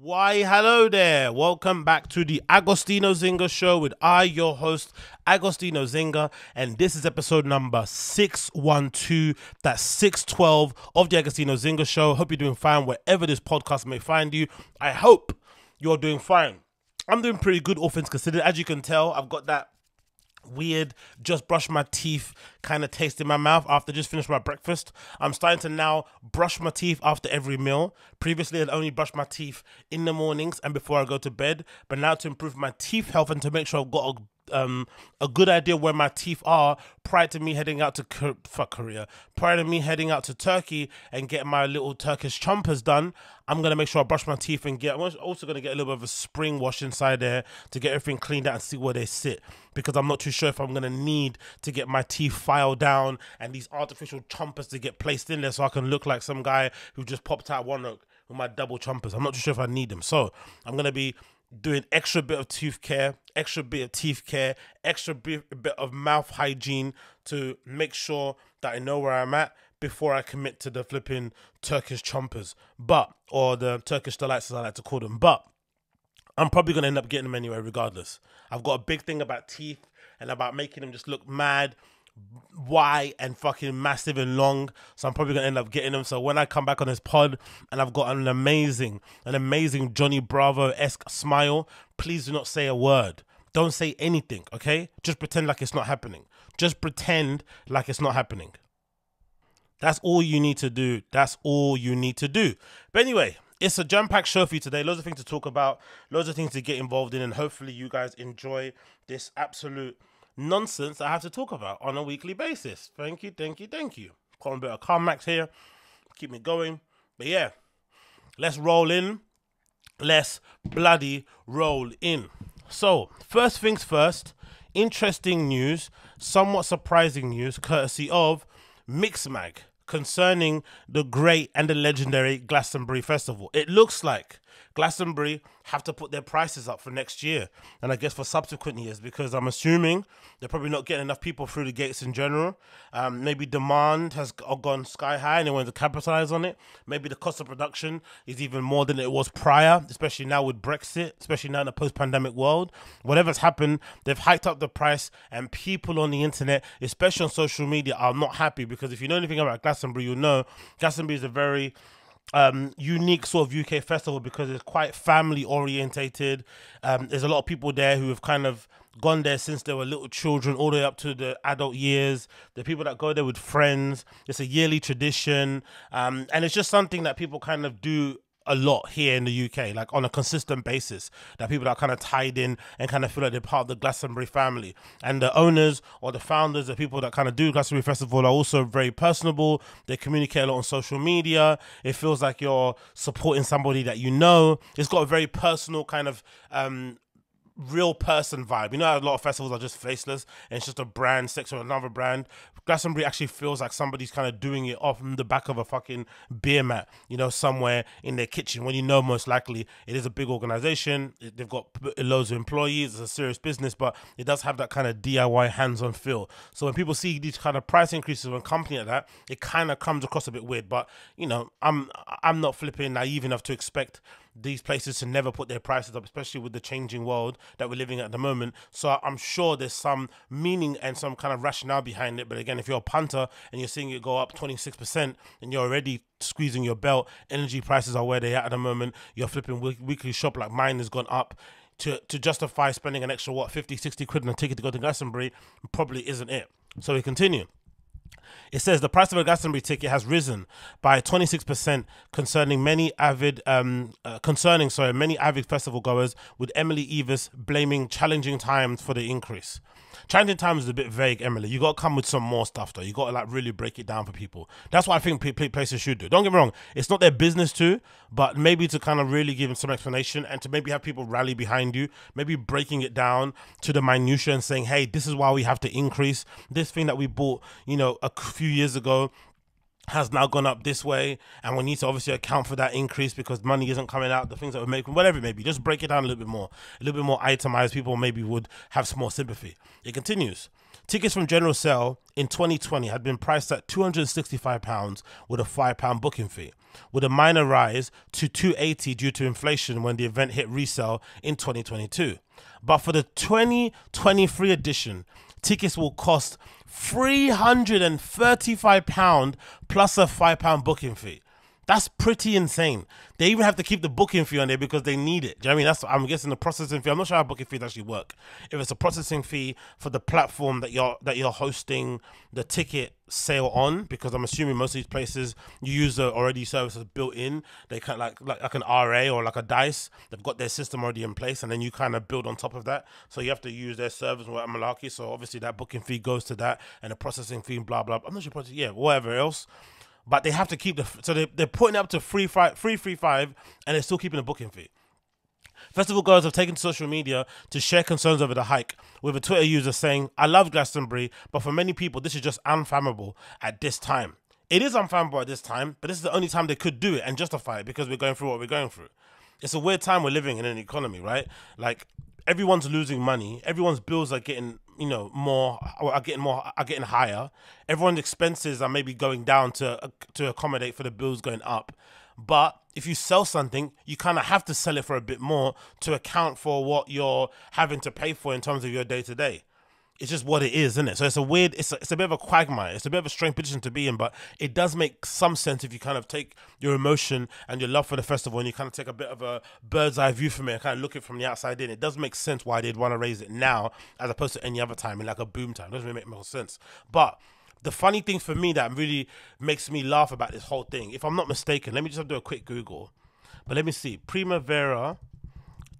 Why, hello there. Welcome back to the Agostinho Zinga show with I, your host, Agostinho Zinga. And this is episode number 612. That's 612 of the Agostinho Zinga show. Hope you're doing fine wherever this podcast may find you. I hope you're doing fine. I'm doing pretty good, all things considered. As you can tell, I've got that weird just brush my teeth kind of taste in my mouth after just finished my breakfast. I'm starting to now brush my teeth after every meal. Previously i'd only brush my teeth in the mornings and before i go to bed but now to improve my teeth health and to make sure i've got a um, a good idea where my teeth are prior to me heading out to for Korea, prior to me heading out to Turkey and getting my little Turkish chompers done. I'm gonna make sure I brush my teeth and get. I'm also gonna get a little bit of a spring wash inside there to get everything cleaned out and see where they sit because I'm not too sure if I'm gonna need to get my teeth filed down and these artificial chompers to get placed in there so I can look like some guy who just popped out one look with my double chompers. I'm not too sure if I need them, so I'm gonna be doing extra bit of tooth care, extra bit of teeth care, extra bit, of mouth hygiene to make sure that I know where I'm at before I commit to the flipping Turkish chompers, but or the Turkish delights as I like to call them. But I'm probably gonna end up getting them anyway, regardless. I've got a big thing about teeth and about making them just look mad wide and fucking massive and long. So I'm probably gonna end up getting them. So when I come back on this pod and I've got an amazing, an amazing Johnny Bravo esque smile, please do not say a word. Don't say anything, okay? Just pretend like it's not happening. Just pretend like it's not happening. That's all you need to do. That's all you need to do. But anyway, it's a jam packed show for you today. Loads of things to talk about, loads of things to get involved in, and hopefully you guys enjoy this absolute nonsense I have to talk about on a weekly basis. Thank you, thank you, thank you. Calling a bit of Carmex here, keep me going. But yeah, let's roll in. Let's bloody roll in. So, first things first, interesting news, somewhat surprising news, courtesy of Mixmag concerning the great and the legendary Glastonbury Festival. It looks like Glastonbury have to put their prices up for next year and I guess for subsequent years because I'm assuming they're probably not getting enough people through the gates in general. Um, maybe demand has gone sky high and they want to capitalize on it. Maybe the cost of production is even more than it was prior, especially now with Brexit, especially now in a post pandemic world. Whatever's happened, they've hiked up the price and people on the internet, especially on social media, are not happy because if you know anything about Glastonbury, you'll know Glastonbury is a very um, unique sort of UK festival because it's quite family orientated. Um, there's a lot of people there who have kind of gone there since they were little children, all the way up to the adult years. The people that go there with friends. It's a yearly tradition, um, and it's just something that people kind of do a lot here in the UK, like on a consistent basis, that people are kind of tied in and kind of feel like they're part of the Glastonbury family. And the owners or the founders, the people that kind of do Glastonbury Festival, are also very personable. They communicate a lot on social media. It feels like you're supporting somebody that you know. It's got a very personal kind of um, real person vibe. You know, a lot of festivals are just faceless and it's just a brand six or another brand. Glastonbury actually feels like somebody's kind of doing it off in the back of a fucking beer mat, you know, somewhere in their kitchen. When you know, most likely it is a big organization. They've got loads of employees. It's a serious business, but it does have that kind of DIY hands-on feel. So when people see these kind of price increases a company like that, it kind of comes across a bit weird. But you know, I'm I'm not flipping naive enough to expect these places to never put their prices up, especially with the changing world that we're living at the moment. So I'm sure there's some meaning and some kind of rationale behind it. But again, if you're a punter and you're seeing it go up 26% and you're already squeezing your belt, energy prices are where they are at the moment, you're flipping weekly shop like mine has gone up. To, to justify spending an extra what 50 60 quid on a ticket to go to Glastonbury probably isn't it so we continue it says the price of a Glastonbury ticket has risen by 26% concerning many avid um, uh, concerning sorry many avid festival goers with Emily Eavis blaming challenging times for the increase. Challenging times is a bit vague, Emily. You got to come with some more stuff though. You got to like really break it down for people. That's what I think places should do. Don't get me wrong; it's not their business to, but maybe to kind of really give them some explanation and to maybe have people rally behind you. Maybe breaking it down to the minutia and saying, "Hey, this is why we have to increase this thing that we bought, you know, a few years ago has now gone up this way, and we need to obviously account for that increase because money isn't coming out. The things that we're making, whatever it may be, just break it down a little bit more, a little bit more itemized. People maybe would have some more sympathy. It continues. Tickets from general sale in 2020 had been priced at 265 pounds with a five pound booking fee, with a minor rise to 280 due to inflation when the event hit resale in 2022. But for the 2023 edition, tickets will cost £335 plus a £5 booking fee. That's pretty insane. They even have to keep the booking fee on there because they need it. Do you know I mean? That's I'm guessing the processing fee. I'm not sure how booking fees actually work. If it's a processing fee for the platform that you're that you're hosting the ticket sale on, because I'm assuming most of these places you use the already services built in. They kind of like, like like an RA or like a Dice. They've got their system already in place, and then you kind of build on top of that. So you have to use their service with Malarkey. So obviously that booking fee goes to that, and the processing fee, blah blah. I'm not sure. Yeah, whatever else but they have to keep the so they they're putting up to free five, free free five, and they're still keeping a booking fee. Festival goers have taken to social media to share concerns over the hike, with a Twitter user saying, "I love Glastonbury, but for many people, this is just unfathomable at this time. It is unfathomable at this time, but this is the only time they could do it and justify it because we're going through what we're going through. It's a weird time we're living in an economy, right? Like everyone's losing money. Everyone's bills are getting, you know, more are getting more are getting higher. Everyone's expenses are maybe going down to to accommodate for the bills going up. But if you sell something, you kind of have to sell it for a bit more to account for what you're having to pay for in terms of your day to day it's just what it is, isn't it? So it's a weird, it's a, it's a bit of a quagmire. It's a bit of a strange position to be in, but it does make some sense if you kind of take your emotion and your love for the festival and you kind of take a bit of a bird's eye view from it and kind of look it from the outside in. It does make sense why they'd want to raise it now as opposed to any other time in like a boom time. It doesn't really make more sense. But the funny thing for me that really makes me laugh about this whole thing, if I'm not mistaken, let me just do a quick Google. But let me see. Primavera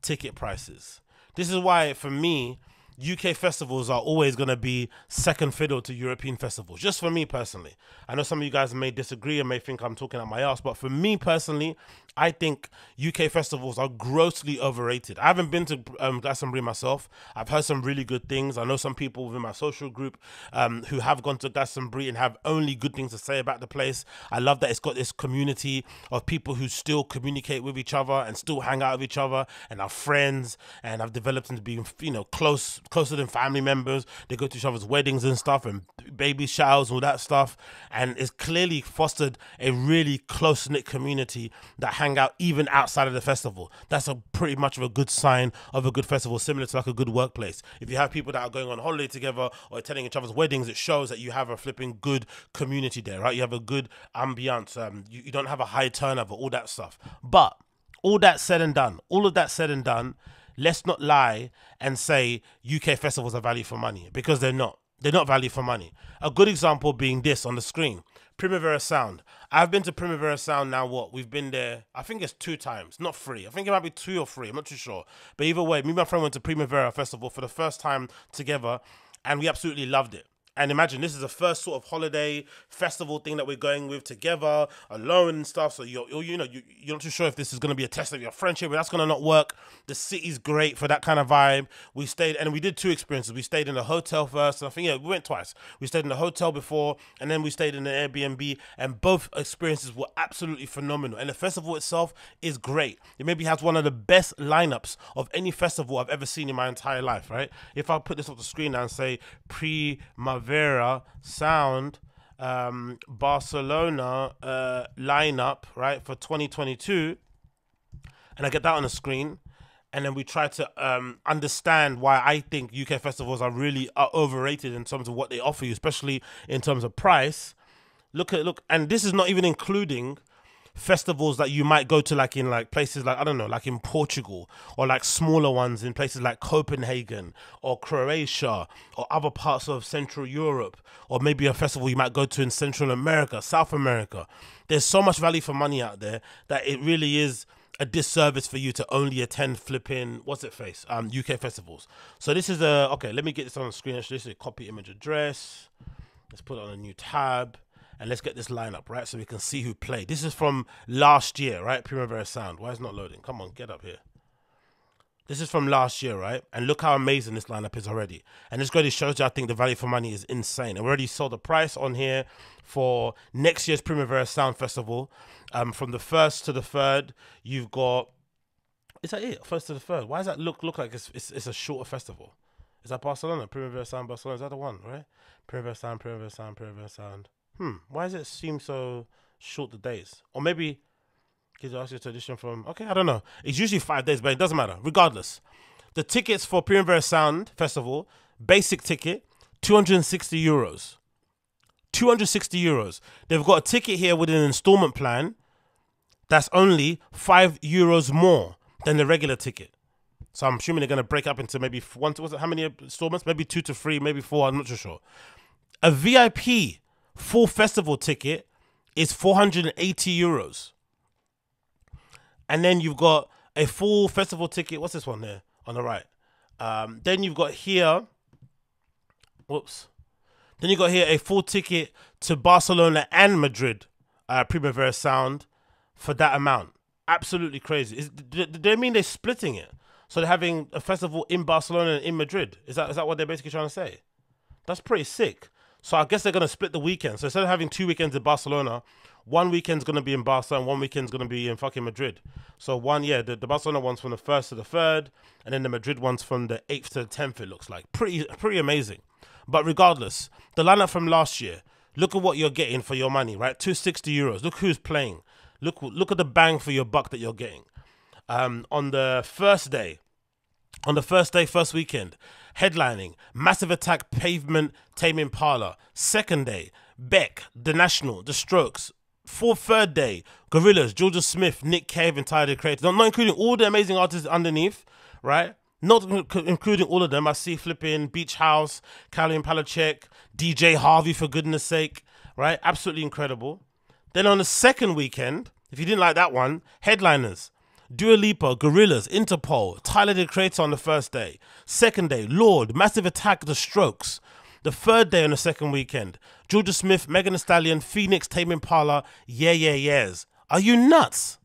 ticket prices. This is why, for me, UK festivals are always going to be second fiddle to European festivals. Just for me personally, I know some of you guys may disagree and may think I'm talking out my ass, but for me personally, I think UK festivals are grossly overrated. I haven't been to um, Glastonbury myself. I've heard some really good things. I know some people within my social group um, who have gone to Glastonbury and have only good things to say about the place. I love that it's got this community of people who still communicate with each other and still hang out with each other and are friends and have developed into being, you know, close, closer than family members. They go to each other's weddings and stuff and baby showers and all that stuff. And it's clearly fostered a really close knit community that hang out even outside of the festival. That's a pretty much of a good sign of a good festival, similar to like a good workplace. If you have people that are going on holiday together or attending each other's weddings, it shows that you have a flipping good community there, right? You have a good ambiance. Um, you, you don't have a high turnover, all that stuff. But all that said and done, all of that said and done, let's not lie and say UK festivals are value for money because they're not. They're not value for money. A good example being this on the screen. Primavera Sound. I've been to Primavera Sound now. What we've been there, I think it's two times, not three. I think it might be two or three. I'm not too sure. But either way, me and my friend went to Primavera Festival for the first time together, and we absolutely loved it. And imagine this is the first sort of holiday festival thing that we're going with together, alone and stuff. So you're, you're you know you, you're not too sure if this is going to be a test of your friendship, but that's going to not work. The city's great for that kind of vibe. We stayed and we did two experiences. We stayed in a hotel first. and I think yeah, we went twice. We stayed in a hotel before, and then we stayed in an Airbnb. And both experiences were absolutely phenomenal. And the festival itself is great. It maybe has one of the best lineups of any festival I've ever seen in my entire life. Right? If I put this off the screen and say pre Primavera Sound um, Barcelona uh, lineup, right, for 2022, and I get that on the screen, and then we try to um, understand why I think UK festivals are really are overrated in terms of what they offer you, especially in terms of price. Look at look, and this is not even including festivals that you might go to like in like places like I don't know like in Portugal or like smaller ones in places like Copenhagen or Croatia or other parts of Central Europe or maybe a festival you might go to in Central America, South America. There's so much value for money out there that it really is a disservice for you to only attend flipping what's it face um UK festivals. So this is a okay, let me get this on the screen actually. This is a copy image address. Let's put it on a new tab and let's get this lineup right so we can see who played. This is from last year, right? Primavera Sound. Why is not loading? Come on, get up here. This is from last year, right? And look how amazing this lineup is already. And this really shows you, I think, the value for money is insane. And we already saw the price on here for next year's Primavera Sound Festival. Um, from the first to the third, you've got. Is that it? First to the third. Why does that look look like it's it's, it's a shorter festival? Is that Barcelona? Primavera Sound Barcelona? Is that the one, right? Primavera Sound, Primavera Sound, Primavera Sound. Hmm. Why does it seem so short the days? Or maybe Kids ask your tradition from okay, I don't know. It's usually five days, but it doesn't matter. Regardless, the tickets for Primavera Sound Festival, basic ticket, two hundred and sixty euros. Two hundred sixty euros. They've got a ticket here with an installment plan. That's only five euros more than the regular ticket. So I'm assuming they're going to break up into maybe one. Was it how many installments? Maybe two to three, maybe four. I'm not too sure. A VIP full festival ticket is 480 euros. And then you've got a full festival ticket. What's this one there on the right? Um, then you've got here. Whoops. Then you got here a full ticket to Barcelona and Madrid, uh, Primavera Sound, for that amount. Absolutely crazy. Is, do, they mean they're splitting it? So they're having a festival in Barcelona and in Madrid. Is that is that what they're basically trying to say? That's pretty sick. So I guess they're gonna split the weekend. So instead of having two weekends in Barcelona, one weekend's gonna be in Barcelona, and one weekend's gonna be in fucking Madrid. So one, yeah, the, the Barcelona one's from the first to the third, and then the Madrid one's from the eighth to the tenth. It looks like pretty pretty amazing. But regardless, the lineup from last year. Look at what you're getting for your money, right? Two sixty euros. Look who's playing. Look look at the bang for your buck that you're getting. Um, on the first day, on the first day, first weekend, headlining Massive Attack, Pavement, Tame Impala. Second day, Beck, The National, The Strokes. For third day, Gorillaz, Jorja Smith, Nick Cave, and Tyler Creator. Not, not including all the amazing artists underneath, right? Not including all of them. I see flipping Beach House, Caroline Polachek, DJ Harvey, for goodness sake, right? Absolutely incredible. Then on the second weekend, if you didn't like that one, headliners. Dua Lipa, Gorillaz, Interpol, Tyler the Creator on the first day. Second day, Lorde, Massive Attack, The Strokes. The third day on the second weekend, Jorja Smith, Megan Thee Stallion, Phoenix, Tame Impala, Yeah Yeah Yeahs. Are you nuts?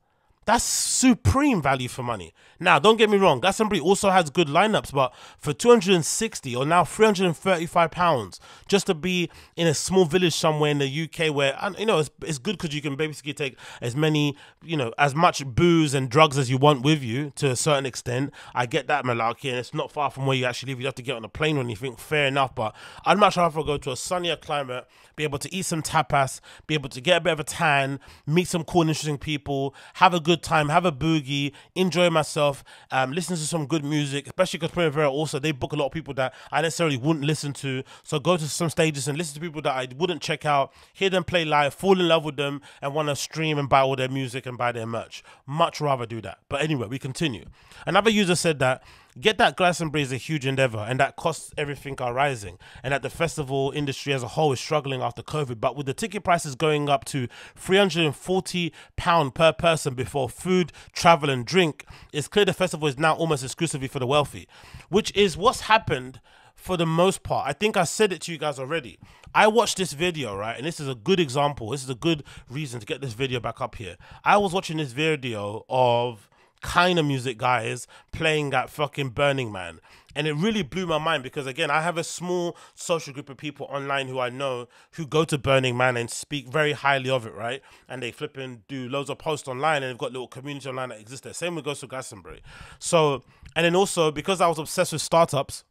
That's supreme value for money. Now, don't get me wrong, Glastonbury also has good lineups, but for 260 or now 335 pounds just to be in a small village somewhere in the UK where, you know, it's, it's good because you can basically take as many, you know, as much booze and drugs as you want with you to a certain extent. I get that malarkey, and it's not far from where you actually live. You have to get on a plane when you think, fair enough, but I'd much rather go to a sunnier climate, be able to eat some tapas, be able to get a bit of a tan, meet some cool, interesting people, have a good time, have a boogie, enjoy myself um, listen to some good music, especially because Primavera also they book a lot of people that I necessarily wouldn't listen to. So go to some stages and listen to people that I wouldn't check out, hear them play live, fall in love with them, and want to stream and buy all their music and buy their merch. Much rather do that. But anyway, we continue. Another user said that get that Glastonbury is a huge endeavor and that costs everything are rising and that the festival industry as a whole is struggling after COVID. But with the ticket prices going up to £340 per person before food, travel, and drink, it's clear the festival is now almost exclusively for the wealthy, which is what's happened for the most part. I think I said it to you guys already. I watched this video, right? And this is a good example. This is a good reason to get this video back up here. I was watching this video of Keinemusik guys playing at fucking Burning Man. And it really blew my mind because, again, I have a small social group of people online who I know who go to Burning Man and speak very highly of it, right? And they flip and do loads of posts online and they've got little community online that exists there. Same with Ghost of Glastonbury. So, and then also because I was obsessed with startups,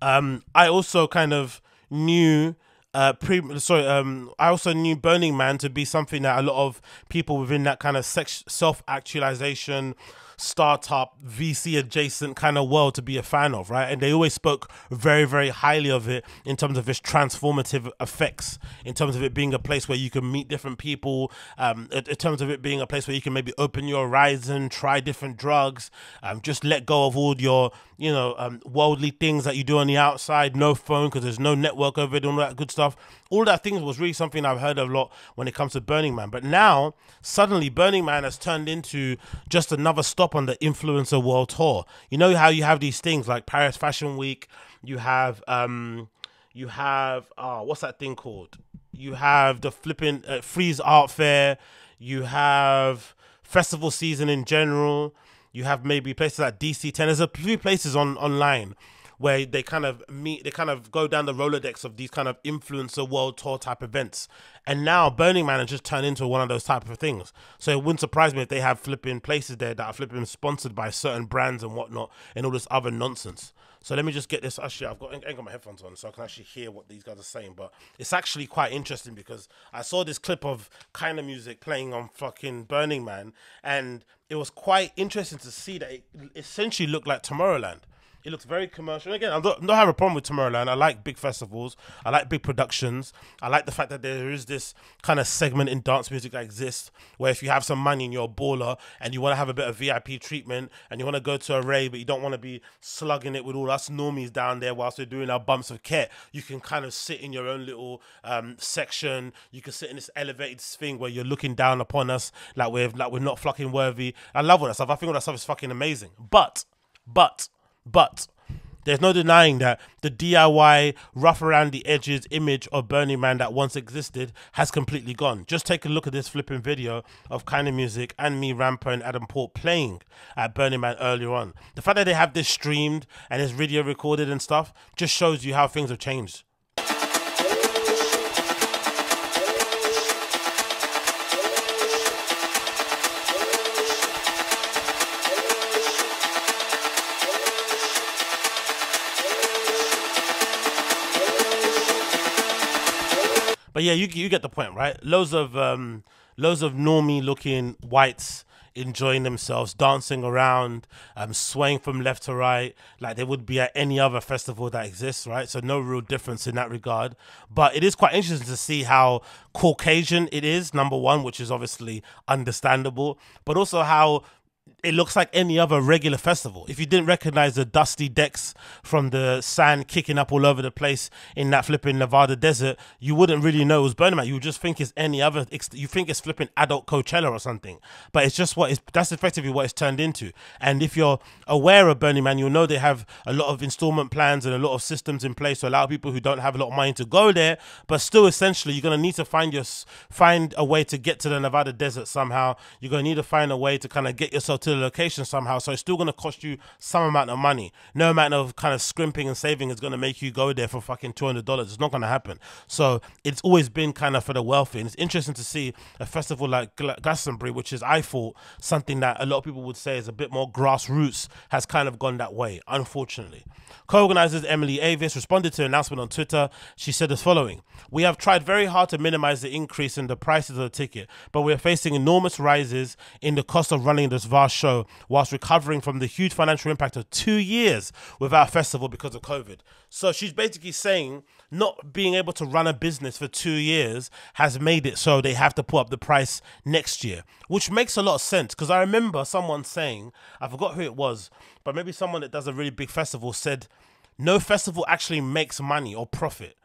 um, I also kind of knew uh pre sorry um i also knew burning man to be something that a lot of people within that kind of sex self actualization startup VC adjacent kind of world to be a fan of, right? And they always spoke very, very highly of it in terms of its transformative effects, in terms of it being a place where you can meet different people, um, in, in terms of it being a place where you can maybe open your horizon, try different drugs, um, just let go of all your, you know, um, worldly things that you do on the outside, no phone because there's no network over it, all that good stuff. All that things was really something I've heard a lot when it comes to Burning Man. But now, suddenly, Burning Man has turned into just another stop on the influencer world tour. You know how you have these things like Paris Fashion Week, you have um you have uh what's that thing called? You have the flipping uh, Frieze Art Fair, you have festival season in general. You have maybe places like DC Ten. There's a few places on online where they kind of meet, they kind of go down the Rolodex of these kind of influencer world tour type events. And now Burning Man has just turned into one of those type of things. So it wouldn't surprise me if they have flipping places there that are flipping sponsored by certain brands and whatnot and all this other nonsense. So let me just get this. Oh, actually, I've got I ain't got my headphones on, so I can actually hear what these guys are saying. But it's actually quite interesting because I saw this clip of Keinemusik playing on fucking Burning Man, and it was quite interesting to see that it essentially looked like Tomorrowland. It looks very commercial. Again, I don't, have a problem with Tomorrowland. I like big festivals. I like big productions. I like the fact that there is this kind of segment in dance music that exists where if you have some money and you're a baller and you want to have a bit of VIP treatment and you want to go to a rave but you don't want to be slugging it with all us normies down there whilst we're doing our bumps of ket, you can kind of sit in your own little um, section. You can sit in this elevated thing where you're looking down upon us like we're like we're not fucking worthy. I love all that stuff. I think all that stuff is fucking amazing. But, but but there's no denying that the DIY, rough around the edges image of Burning Man that once existed has completely gone. Just take a look at this flipping video of Keinemusik and me, Rampa, and Adam Port playing at Burning Man earlier on. The fact that they have this streamed and this video recorded and stuff just shows you how things have changed. But yeah, you you get the point, right? Loads of um, loads of normie looking whites enjoying themselves, dancing around, um, swaying from left to right, like they would be at any other festival that exists, right? So no real difference in that regard. But it is quite interesting to see how Caucasian it is, number one, which is obviously understandable, but also how it looks like any other regular festival. If you didn't recognize the dusty decks from the sand kicking up all over the place in that flipping Nevada desert, you wouldn't really know it was Burning Man. You just think it's any other. You think it's flipping adult Coachella or something. But it's just what it's. That's effectively what it's turned into. And if you're aware of Burning Man, you'll know they have a lot of installment plans and a lot of systems in place to allow people who don't have a lot of money to go there. But still, essentially, you're gonna need to find your find a way to get to the Nevada desert somehow. You're gonna need to find a way to kind of get yourself to the location somehow. So it's still going to cost you some amount of money. No amount of kind of scrimping and saving is going to make you go there for fucking $200. It's not going to happen. So it's always been kind of for the wealthy. And it's interesting to see a festival like Glastonbury, which is, I thought, something that a lot of people would say is a bit more grassroots, has kind of gone that way, unfortunately. Co organizers Emily Eavis responded to an announcement on Twitter. She said as following We have tried very hard to minimize the increase in the prices of the ticket, but we are facing enormous rises in the cost of running this show whilst recovering from the huge financial impact of two years without festival because of COVID. So she's basically saying not being able to run a business for two years has made it so they have to put up the price next year, which makes a lot of sense because I remember someone saying, I forgot who it was, but maybe someone that does a really big festival said, no festival actually makes money or profit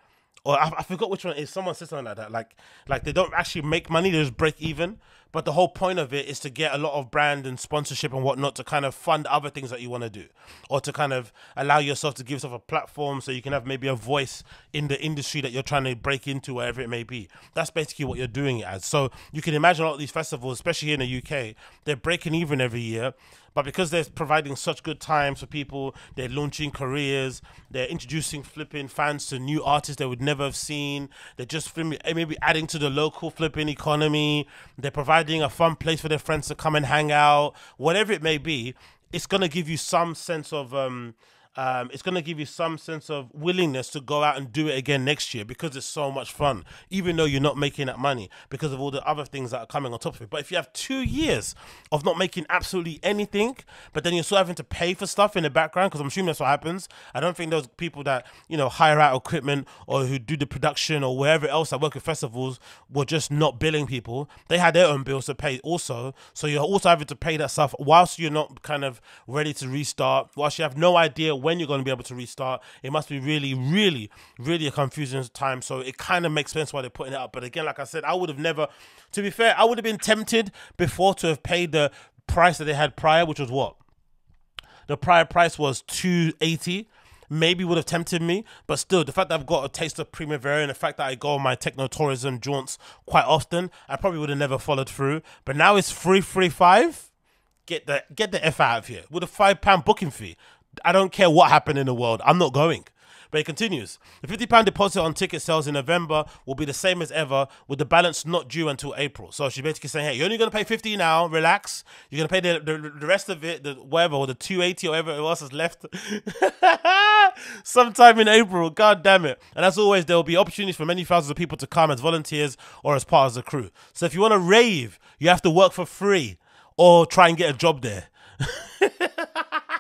or I, I, forgot which one is. Someone said something like that. Like, like they don't actually make money; they just break even. But the whole point of it is to get a lot of brand and sponsorship and whatnot to kind of fund other things that you want to do, or to kind of allow yourself to give yourself a platform so you can have maybe a voice in the industry that you're trying to break into, wherever it may be. That's basically what you're doing it as. So you can imagine a lot of these festivals, especially in the UK, they're breaking even every year. But because they're providing such good times for people, they're launching careers, they're introducing flipping fans to new artists they would never have seen. They're just maybe adding to the local flipping economy. They're providing a fun place for their friends to come and hang out. Whatever it may be, it's gonna give you some sense of um, um, it's going to give you some sense of willingness to go out and do it again next year because it's so much fun, even though you're not making that money because of all the other things that are coming on top of it. But if you have two years of not making absolutely anything, but then you're still having to pay for stuff in the background, because I'm assuming that's what happens. I don't think those people that, you know, hire out equipment or who do the production or wherever else that work at festivals were just not billing people. They had their own bills to pay also. So you're also having to pay that stuff whilst you're not kind of ready to restart, whilst you have no idea when you're going to be able to restart. It must be really, really, really a confusing time. So it kind of makes sense why they're putting it up. But again, like I said, I would have never, to be fair, I would have been tempted before to have paid the price that they had prior, which was what? The prior price was 280 maybe would have tempted me, but still, the fact that I've got a taste of Primavera and the fact that I go on my techno tourism jaunts quite often, I probably would have never followed through. But now it's three, three, five get the get the f out of here with a five pound booking fee. I don't care what happened in the world. I'm not going. But it continues. The £50 deposit on ticket sales in November will be the same as ever, with the balance not due until April. So she's basically saying, hey, you're only going to pay 50 now, relax. You're going to pay the, the, the, rest of it, the whatever, or the 280 or whatever else is left sometime in April. God damn it. And as always, there will be opportunities for many thousands of people to come as volunteers or as part of the crew. So if you want to rave, you have to work for free or try and get a job there.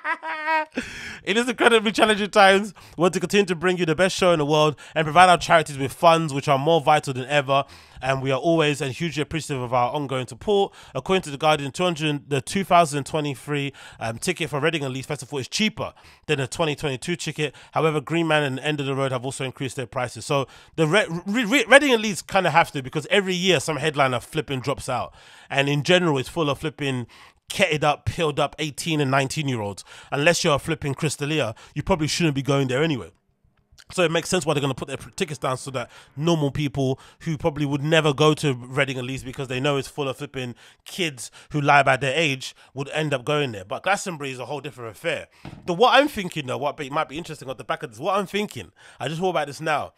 it is incredibly challenging times. We want to continue to bring you the best show in the world and provide our charities with funds which are more vital than ever. And we are always and hugely appreciative of our ongoing support. According to the Guardian, 200, the 2023 um, ticket for Reading and Leeds Festival is cheaper than the 2022 ticket. However, Green Man and End of the Road have also increased their prices. So the Re- Re- Reading and Leeds kind of have to because every year some headliner flipping drops out. And in general, it's full of flipping ketted up, peeled up 18 and 19 year olds. Unless you're a flipping Crystalia, you probably shouldn't be going there anyway. So it makes sense why they're going to put their tickets down so that normal people who probably would never go to Reading at least because they know it's full of flipping kids who lie about their age would end up going there. But Glastonbury is a whole different affair. The what I'm thinking though, what might be interesting at the back of this, what I'm thinking, I just thought about this now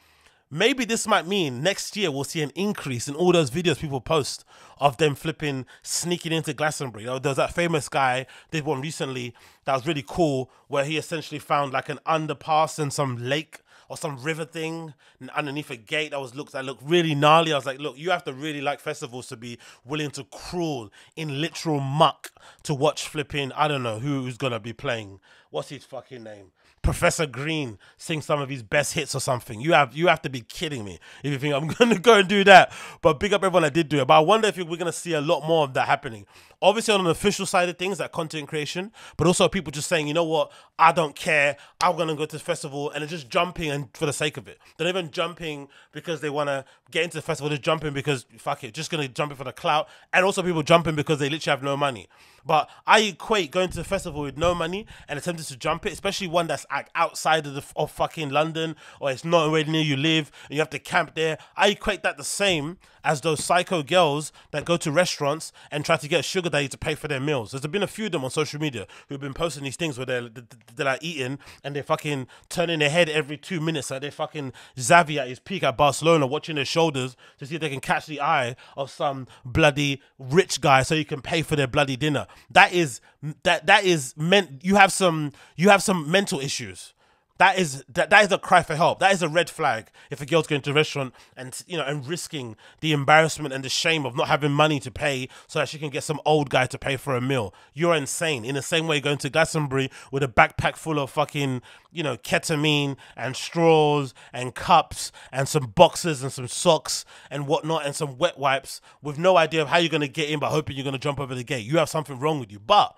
maybe this might mean next year we'll see an increase in all those videos people post of them flipping sneaking into Glastonbury. You know, there's that famous guy did one recently that was really cool where he essentially found like an underpass in some lake or some river thing underneath a gate that was looked that looked really gnarly. I was like, look, you have to really like festivals to be willing to crawl in literal muck to watch flipping. I don't know who's gonna be playing. What's his fucking name? Professor Green sing some of his best hits or something. You have you have to be kidding me if you think I'm gonna go and do that. But big up everyone that did do it. But I wonder if we're gonna see a lot more of that happening. Obviously on an official side of things, like content creation, but also people just saying, you know what, I don't care. I'm gonna go to the festival and they're just jumping and for the sake of it. They're not even jumping because they wanna get into the festival. They're jumping because fuck it, just gonna jump in for the clout. And also people jumping because they literally have no money. But I equate going to the festival with no money and attempting to jump it, especially one that's like outside of the of fucking London or it's not where near you live and you have to camp there. I equate that the same as those psycho girls that go to restaurants and try to get sugar daddy to pay for their meals. There's been a few of them on social media who've been posting these things where they're they're like eating and they're fucking turning their head every two minutes like they're fucking Xavi at his peak at Barcelona, watching their shoulders to see if they can catch the eye of some bloody rich guy so you can pay for their bloody dinner. That is that that is meant you have some you have some mental issues. That is that, that is a cry for help. That is a red flag if a girl's going to a restaurant and you know and risking the embarrassment and the shame of not having money to pay so that she can get some old guy to pay for a meal. You're insane. In the same way, going to Glastonbury with a backpack full of fucking you know ketamine and straws and cups and some boxes and some socks and whatnot and some wet wipes with no idea of how you're gonna get in, but hoping you're gonna jump over the gate. You have something wrong with you. But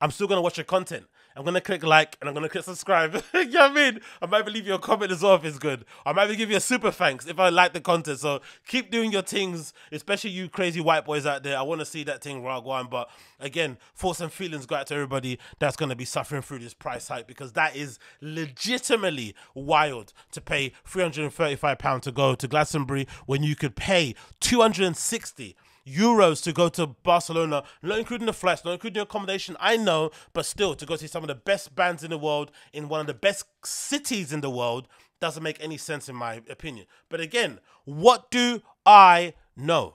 I'm still gonna watch your content. I'm gonna click like and I'm gonna click subscribe. you know what I mean? I might even leave you a comment as well if it's good. I might even give you a super thanks if I like the content. So keep doing your things, especially you crazy white boys out there. I want to see that thing Ragwan. But again, thoughts and feelings go out to everybody that's gonna be suffering through this price hike because that is legitimately wild to pay 335 pounds to go to Glastonbury when you could pay 260 euros to go to Barcelona, not including the flights, not including the accommodation. I know, but still to go see some of the best bands in the world in one of the best cities in the world doesn't make any sense in my opinion. But again, what do I know?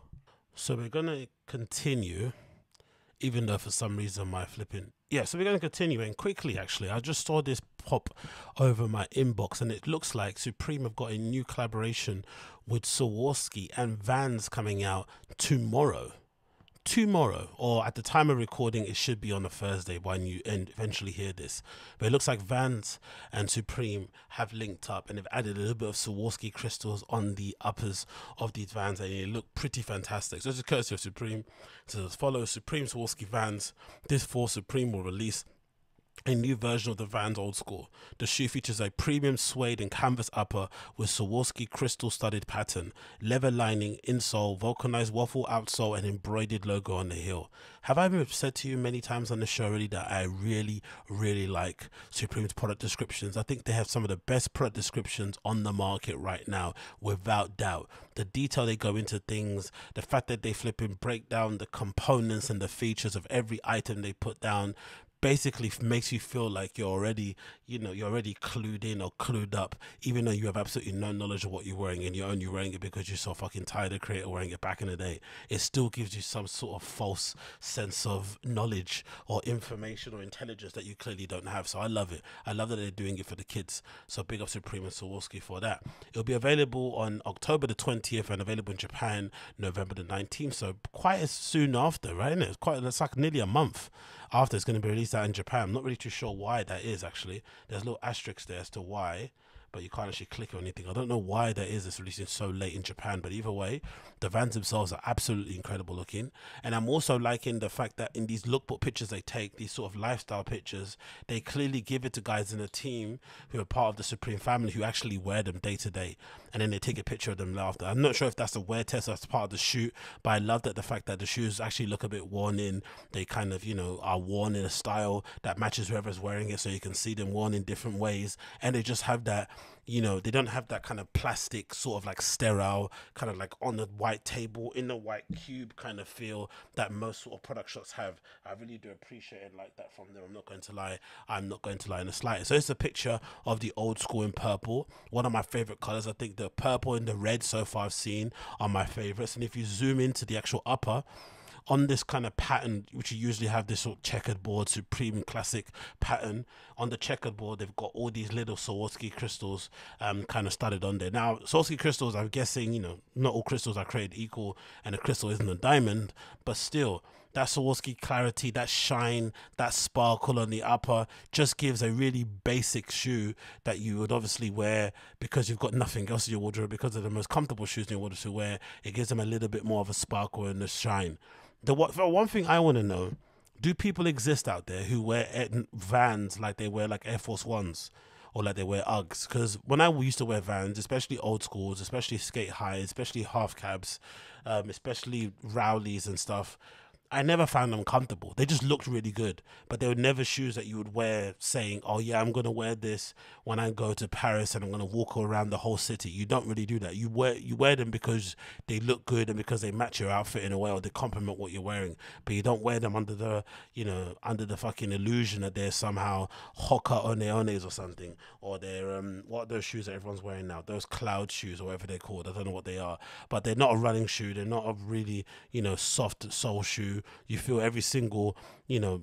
So we're gonna continue, even though for some reason my flipping yeah, so we're going to continue and quickly. Actually, I just saw this pop over my inbox, and it looks like Supreme have got a new collaboration with Swarovski and Vans coming out tomorrow tomorrow, or at the time of recording, it should be on a Thursday when you eventually hear this. But it looks like Vans and Supreme have linked up and they've added a little bit of Swarovski crystals on the uppers of these Vans, and it look pretty fantastic. So this is courtesy of Supreme. So follow Supreme Swarovski Vans. This for Supreme will release a new version of the Vans Old Skool. The shoe features a premium suede and canvas upper with Swarovski crystal studded pattern, leather lining, insole, vulcanized waffle outsole, and embroidered logo on the heel. Have I ever said to you many times on the show already that I really, really like Supreme's product descriptions? I think they have some of the best product descriptions on the market right now, without doubt. The detail they go into things, the fact that they flip and break down the components and the features of every item they put down basically makes you feel like you're already, you know, you're already clued in or clued up, even though you have absolutely no knowledge of what you're wearing and you're only wearing it because you're so fucking tired of creator wearing it back in the day. It still gives you some sort of false sense of knowledge or information or intelligence that you clearly don't have. So I love it. I love that they're doing it for the kids. So big up Supreme and Swarovski for that. It'll be available on October the 20th and available in Japan November the 19th. So quite as soon after, right? It's quite, it's like nearly a month after it's going to be released out in Japan. I'm not really too sure why that is actually. There's little asterisk there as to why but you can't actually click or anything. I don't know why that is. It's releasing so late in Japan, but either way, the Vans themselves are absolutely incredible looking. And I'm also liking the fact that in these lookbook pictures they take, these sort of lifestyle pictures, they clearly give it to guys in the team who are part of the Supreme family who actually wear them day to day. And then they take a picture of them after. I'm not sure if that's a wear test or that's part of the shoot, but I love that the fact that the shoes actually look a bit worn in. They kind of, you know, are worn in a style that matches whoever's wearing it so you can see them worn in different ways. And they just have that you know they don't have that kind of plastic sort of like sterile kind of like on the white table in the white cube kind of feel that most sort of product shots have. I really do appreciate it like that from them i'm not going to lie. I'm not going to lie in the slightest. So it's a picture of the Old Skool in purple one of my favorite colors. I think the purple and the red so far i've seen are my favorites. And if you zoom into the actual upper on this kind of pattern, which you usually have this sort of checkered board, supreme classic pattern. On the checkered board, they've got all these little Swarovski crystals um, kind of studded on there. Now, Swarovski crystals, I'm guessing, you know, not all crystals are created equal, and a crystal isn't a diamond, but still, that Swarovski clarity, that shine, that sparkle on the upper just gives a really basic shoe that you would obviously wear because you've got nothing else in your wardrobe because of the most comfortable shoes in your wardrobe to wear. It gives them a little bit more of a sparkle and a shine. The one thing I want to know: Do people exist out there who wear Vans like they wear like Air Force Ones? or like they wear Uggs. Because when I used to wear Vans, especially Old Skools, especially Sk8-Hi, especially half cabs, um, especially Rowleys and stuff, I never found them comfortable. They just looked really good, but they were never shoes that you would wear saying, "Oh yeah, I'm gonna wear this when I go to Paris and I'm gonna walk around the whole city." You don't really do that. You wear you wear them because they look good and because they match your outfit in a way or they complement what you're wearing. But you don't wear them under the you know under the fucking illusion that they're somehow Hoka One Ones or something, or they're um what are those shoes that everyone's wearing now? Those cloud shoes or whatever they're called. I don't know what they are, but they're not a running shoe. They're not a really you know soft sole shoe you feel every single you know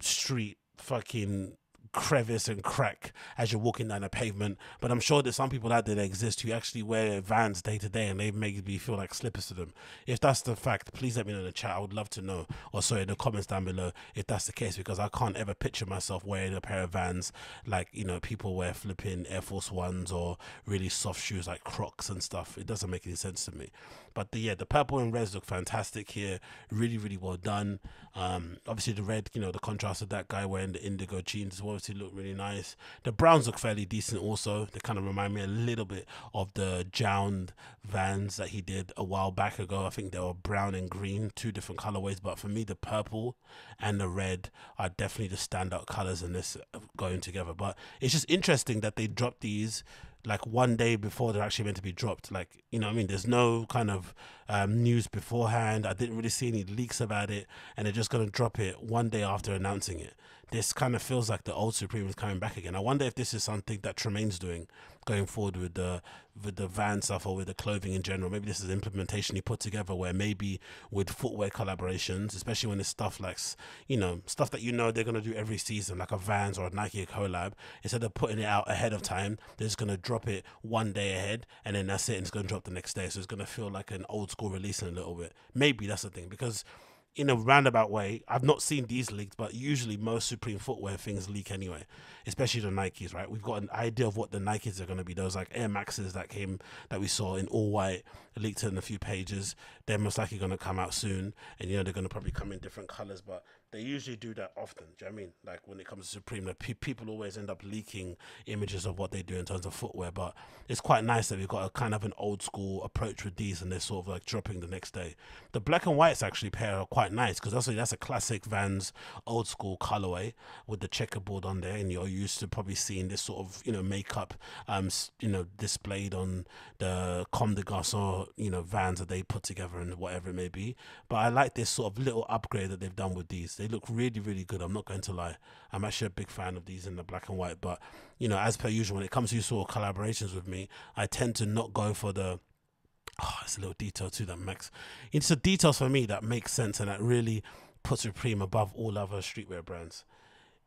street fucking crevice and crack as you're walking down the pavement. But I'm sure there's some people out there that exist who actually wear vans day to day and they make me feel like slippers to them. If that's the fact, please let me know in the chat. I would love to know, or sorry, in the comments down below, if that's the case, because I can't ever picture myself wearing a pair of vans like, you know, people wear flipping Air Force Ones or really soft shoes like Crocs and stuff. It doesn't make any sense to me. But the, yeah, the purple and reds look fantastic here. Really, really well done. Um, obviously, the red, you know, the contrast of that guy wearing the indigo jeans will obviously look really nice. The browns look fairly decent also. They kind of remind me a little bit of the Jound vans that he did a while back ago. I think they were brown and green, two different colorways. But for me, the purple and the red are definitely the standout colors in this going together. But it's just interesting that they dropped these like one day before they're actually meant to be dropped. Like, you know I mean? There's no kind of um, news beforehand. I didn't really see any leaks about it. And they're just going to drop it one day after announcing it. This kind of feels like the old Supreme is coming back again. I wonder if this is something that Tremaine's doing going forward with the with the van stuff or with the clothing in general. Maybe this is implementation you put together where maybe with footwear collaborations, especially when it's stuff like you know stuff that you know they're gonna do every season, like a Vans or a Nike collab. Instead of putting it out ahead of time, they're just gonna drop it one day ahead, and then that's it. And it's gonna drop the next day, so it's gonna feel like an old school release in a little bit. Maybe that's the thing because in a roundabout way, I've not seen these leaked, but usually most Supreme footwear things leak anyway, especially the Nikes, right? We've got an idea of what the Nikes are going to be. Those like Air Maxes that came, that we saw in all white, leaked in a few pages. They're most likely going to come out soon. And, you know, they're going to probably come in different colors, but they usually do that often. Do you know I mean? Like when it comes to Supreme, like, pe- people always end up leaking images of what they do in terms of footwear. But it's quite nice that we've got a kind of an Old Skool approach with these, and they're sort of like dropping the next day. The black and whites actually pair are quite nice because also that's a classic Vans old school colorway with the checkerboard on there, and you're used to probably seeing this sort of you know makeup, um, you know, displayed on the Comme des Garçons, you know, Vans that they put together and whatever it may be. But I like this sort of little upgrade that they've done with these. They look really, really good. I'm not going to lie. I'm actually a big fan of these in the black and white. But you know, as per usual, when it comes to sort of collaborations with me, I tend to not go for the oh, it's a little detail too that makes it's the details for me that makes sense and that really puts Supreme above all other streetwear brands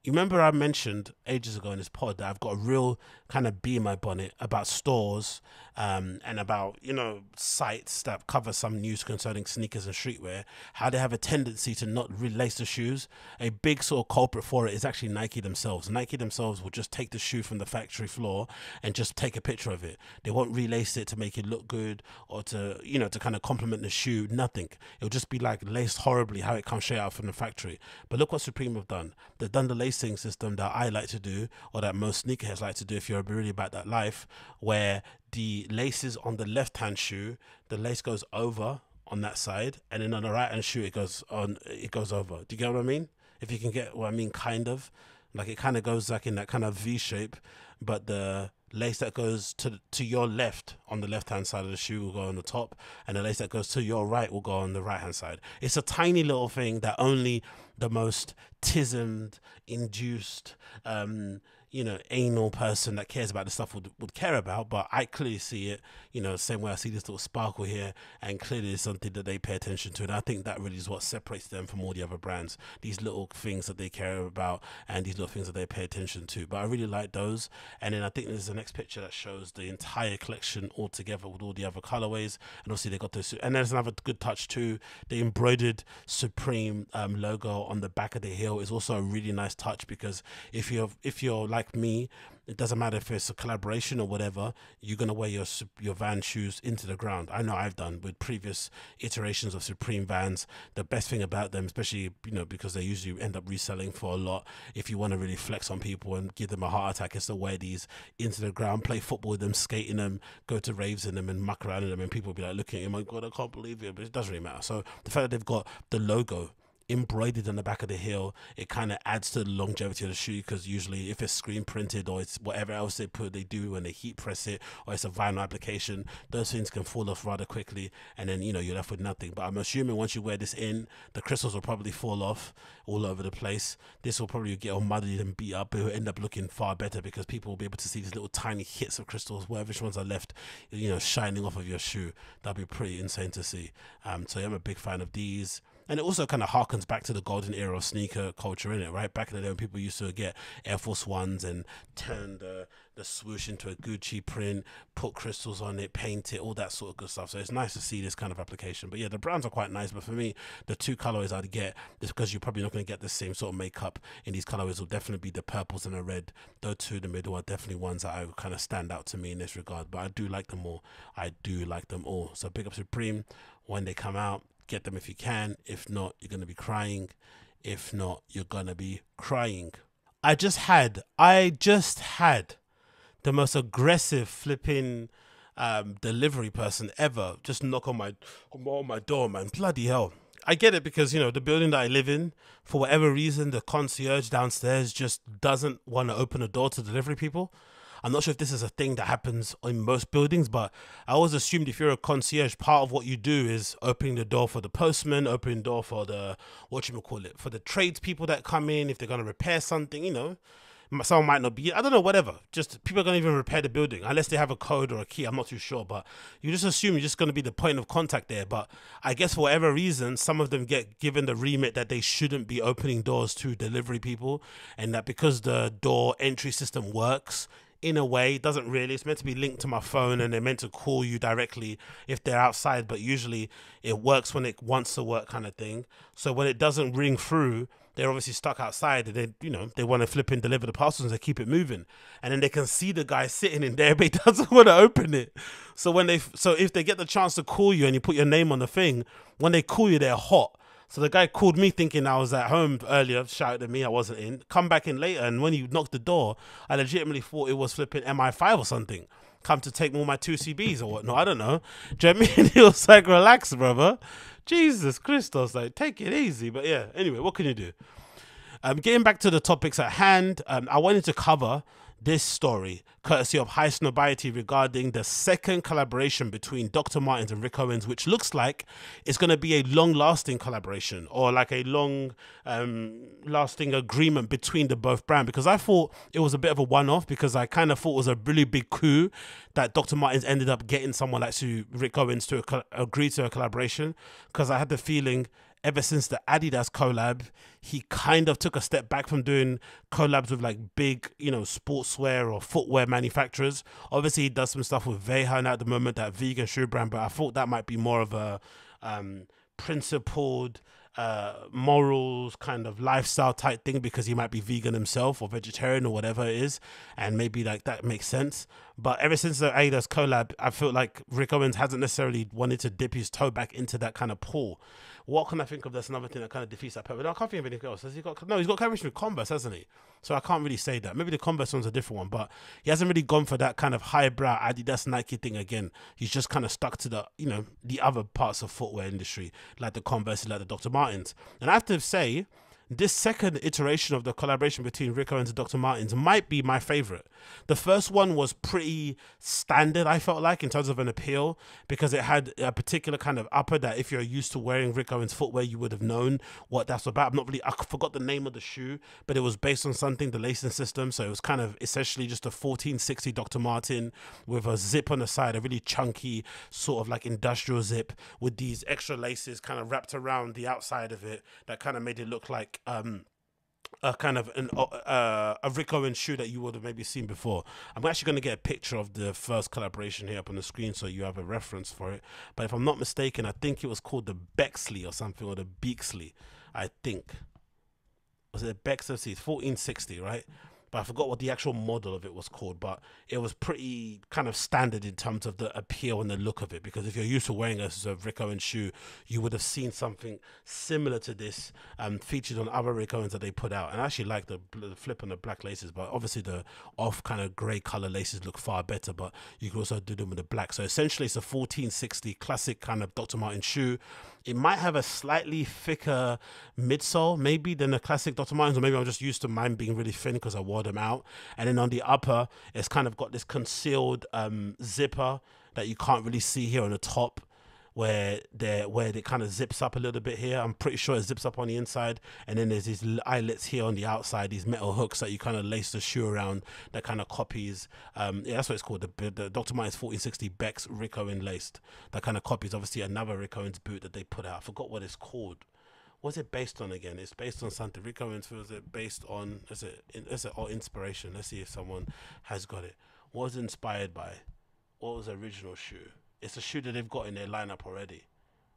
you remember I mentioned ages ago in this pod that I've got a real kind of bee in my bonnet about stores um, and about you know sites that cover some news concerning sneakers and streetwear, how they have a tendency to not relace the shoes. A big sort of culprit for it is actually Nike themselves. Nike themselves will just take the shoe from the factory floor and just take a picture of it. They won't relace it to make it look good or to you know to kind of complement the shoe. Nothing. It'll just be like laced horribly how it comes straight out from the factory. But look what Supreme have done. They've done the lace system that I like to do, or that most sneakerheads like to do if you're really about that life, where the laces on the left hand shoe, the lace goes over on that side, and then on the right hand shoe it goes on it goes over. Do you get what I mean? If you can get what I mean, kind of. Like it kind of goes like in that kind of V shape, but the lace that goes to to your left on the left hand side of the shoe will go on the top, and the lace that goes to your right will go on the right hand side. It's a tiny little thing that only the most tismed, induced, um, you know, anal person that cares about the stuff would, would care about, but I clearly see it, you know, same way I see this little sparkle here, and clearly it's something that they pay attention to. And I think that really is what separates them from all the other brands. These little things that they care about and these little things that they pay attention to. But I really like those. And then I think there's the next picture that shows the entire collection all together with all the other colorways. And obviously they got those. And there's another good touch too. The embroidered Supreme um, logo on the back of the heel is also a really nice touch because if you're if you're like like me, it doesn't matter if it's a collaboration or whatever, you're gonna wear your your van shoes into the ground. I know I've done with previous iterations of Supreme Vans. The best thing about them, especially you know because they usually end up reselling for a lot. If you want to really flex on people and give them a heart attack, is to wear these into the ground, play football with them, skate in them, go to raves in them, and muck around in them, and people will be like looking at you, oh my god, I can't believe it. But it doesn't really matter. So the fact that they've got the logo embroidered on the back of the heel, it kind of adds to the longevity of the shoe because usually if it's screen printed or it's whatever else they put they do when they heat press it or it's a vinyl application, those things can fall off rather quickly and then you know you're left with nothing. But I'm assuming once you wear this in, the crystals will probably fall off all over the place. This will probably get all muddied and beat up. It will end up looking far better because people will be able to see these little tiny hits of crystals, whatever ones are left, you know, shining off of your shoe. That'd be pretty insane to see. Um, so yeah, I'm a big fan of these and it also kind of harkens back to the golden era of sneaker culture in it right back in the day when people used to get air force ones and turn the the swoosh into a gucci print put crystals on it paint it all that sort of good stuff. So it's nice to see this kind of application. But yeah the brands are quite nice but for me the two colorways i'd get just because you're probably not going to get the same sort of makeup in these colorways. Will definitely be the purples and the red. Those two in the middle are definitely ones that i kind of stand out to me in this regard. But i do like them all. I do like them all. So big up supreme when they come out Get them if you can. If not, you're going to be crying. If not, you're going to be crying. I just had, I just had the most aggressive flipping um, delivery person ever just knock on my on my door, man. Bloody hell. I get it because you know the building that I live in, for whatever reason, the concierge downstairs just doesn't want to open a door to delivery people. I'm not sure if this is a thing that happens in most buildings, but I always assumed if you're a concierge, part of what you do is opening the door for the postman, opening the door for the what you call it, for the tradespeople that come in if they're gonna repair something, you know. Someone might not be, I don't know, whatever. Just people are gonna even repair the building unless they have a code or a key. I'm not too sure, but you just assume you're just gonna be the point of contact there. But I guess for whatever reason, some of them get given the remit that they shouldn't be opening doors to delivery people, and that because the door entry system works, in a way it doesn't really it's meant to be linked to my phone and they're meant to call you directly if they're outside but usually it works when it wants to work kind of thing. So when it doesn't ring through they're obviously stuck outside and they you know they want to flip and deliver the parcels and they keep it moving. And then they can see the guy sitting in there but he doesn't want to open it. So when they so if they get the chance to call you and you put your name on the thing when they call you they're hot So the guy called me thinking I was at home earlier, shouted at me, I wasn't in. Come back in later, and when he knocked the door, I legitimately thought it was flipping MI5 or something. Come to take all my two CBs or whatnot. I don't know. Do you know what I mean? He was like, relax, brother. Jesus Christos, like, take it easy. But yeah, anyway, what can you do? Um, getting back to the topics at hand, um, I wanted to cover this story, courtesy of Highsnobiety, regarding the second collaboration between Dr. Martens and Rick Owens, which looks like it's going to be a long lasting collaboration or like a long um, lasting agreement between the both brand. Because I thought it was a bit of a one off because I kind of thought it was a really big coup that Dr. Martens ended up getting someone like Rick Owens to agree to a collaboration because I had the feeling ever since the Adidas collab, he kind of took a step back from doing collabs with like big, you know, sportswear or footwear manufacturers. Obviously, he does some stuff with Veja at the moment, that vegan shoe brand, but I thought that might be more of a um, principled uh, morals kind of lifestyle type thing because he might be vegan himself or vegetarian or whatever it is, and maybe like that makes sense. But ever since the Adidas collab, I feel like Rick Owens hasn't necessarily wanted to dip his toe back into that kind of pool. What can I think of? That's another thing that kind of defeats that purpose. No, I can't think of anything else. Has he got? No, he's got collaboration with Converse, hasn't he? So I can't really say that. Maybe the Converse one's a different one, but he hasn't really gone for that kind of highbrow Adidas Nike thing again. He's just kind of stuck to the you know the other parts of footwear industry, like the Converse, like the Dr. Martens. And I have to say, this second iteration of the collaboration between Owens and Dr. Martens might be my favorite. The first one was pretty standard, I felt like, in terms of an appeal, because it had a particular kind of upper that if you're used to wearing Rick Owens footwear, you would have known what that's about. I'm not really, I forgot the name of the shoe, but it was based on something, the lacing system. So it was kind of essentially just a 1460 Dr. Martin with a zip on the side, a really chunky, sort of like industrial zip with these extra laces kind of wrapped around the outside of it that kind of made it look like um, a kind of an uh, a Rick Owens shoe that you would have maybe seen before. I'm actually going to get a picture of the first collaboration here up on the screen so you have a reference for it. But if I'm not mistaken, I think it was called the Bexley or something or the Beaksley. I think was it Bexley? It's 1460, right? But I forgot what the actual model of it was called. But it was pretty kind of standard in terms of the appeal and the look of it. Because if you're used to wearing a, a Rick Owens shoe, you would have seen something similar to this um, featured on other Rick Owens that they put out. And I actually like the, the flip on the black laces, but obviously the off kind of grey color laces look far better. But you can also do them with the black. So essentially, it's a 1460 classic kind of Dr. Martin shoe. It might have a slightly thicker midsole, maybe than the classic Dr. Martens, or maybe I'm just used to mine being really thin because I wore them out. And then on the upper, it's kind of got this concealed um, zipper that you can't really see here on the top where they where it kind of zips up a little bit here. I'm pretty sure it zips up on the inside, and then there's these eyelets here on the outside, these metal hooks that you kind of lace the shoe around. That kind of copies. Um, yeah, that's what it's called. The, the Dr. Martens 1460 Bex Rick Owens laced. That kind of copies obviously another Rick Owens boot that they put out. I forgot what it's called. What's it based on again? It's based on something. Rick Owens was it based on? Is it is it or inspiration? Let's see if someone has got it. What was inspired by? What was the original shoe? It's a shoe that they've got in their lineup already.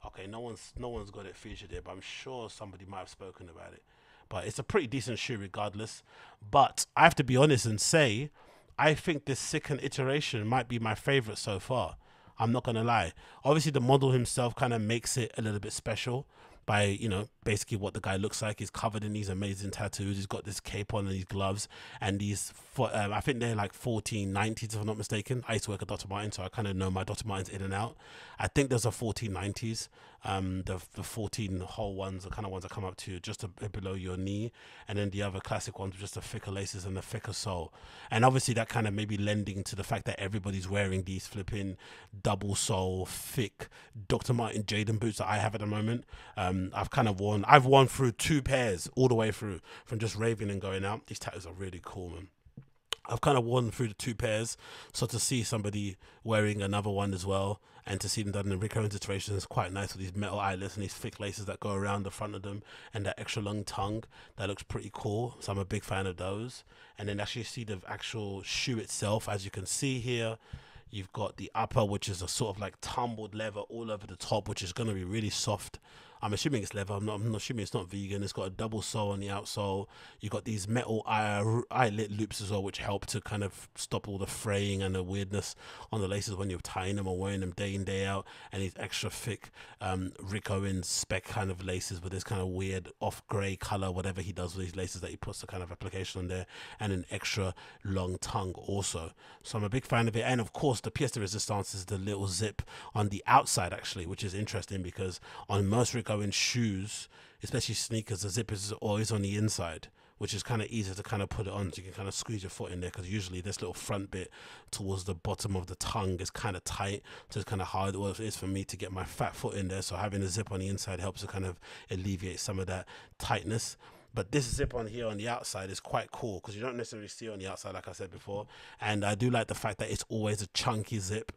Okay, no one's no one's got it featured here, but I'm sure somebody might have spoken about it. But it's a pretty decent shoe regardless. But I have to be honest and say, I think this second iteration might be my favorite so far. I'm not gonna lie. Obviously, the model himself kind of makes it a little bit special by you know basically what the guy looks like. He's covered in these amazing tattoos. He's got this cape on and these gloves and these. Um, I think they're like 1490s if I'm not mistaken. I used to work at Dr. Martin, so I kind of know my Dr. Martens in and out. I think there's a 1490s. Um, the the 14 hole ones, the kind of ones that come up to you just a bit below your knee, and then the other classic ones just the thicker laces and the thicker sole. And obviously that kind of maybe lending to the fact that everybody's wearing these flipping double sole thick Dr. Martin Jadon boots that I have at the moment. Um, I've kind of worn, I've worn through two pairs all the way through from just raving and going out. These tattoos are really cool, man. I've kind of worn through the two pairs, so to see somebody wearing another one as well, and to see them done in recurrent iterations is quite nice with these metal eyelets and these thick laces that go around the front of them, and that extra long tongue that looks pretty cool. So I'm a big fan of those. And then actually see the actual shoe itself, as you can see here. You've got the upper, which is a sort of like tumbled leather all over the top, which is going to be really soft I'm assuming it's leather. I'm not, I'm not assuming it's not vegan. It's got a double sole on the outsole. You've got these metal eye, eyelet loops as well, which help to kind of stop all the fraying and the weirdness on the laces when you're tying them or wearing them day in day out. And these extra thick um, Rick Owens spec kind of laces with this kind of weird off grey color, whatever he does with these laces that he puts the kind of application on there, and an extra long tongue also. So I'm a big fan of it. And of course, the pièce de resistance is the little zip on the outside actually, which is interesting because on most Rick Owens shoes, especially sneakers, the zip is always on the inside which is kind of easy to kind of put it on. So you can kind of squeeze your foot in there because usually this little front bit towards the bottom of the tongue is kind of tight. So it's kind of hard. Well, it is for me to get my fat foot in there. So having a zip on the inside helps to kind of alleviate some of that tightness. But this zip on here on the outside is quite cool because you don't necessarily see it on the outside, like I said before. And I do like the fact that it's always a chunky zip.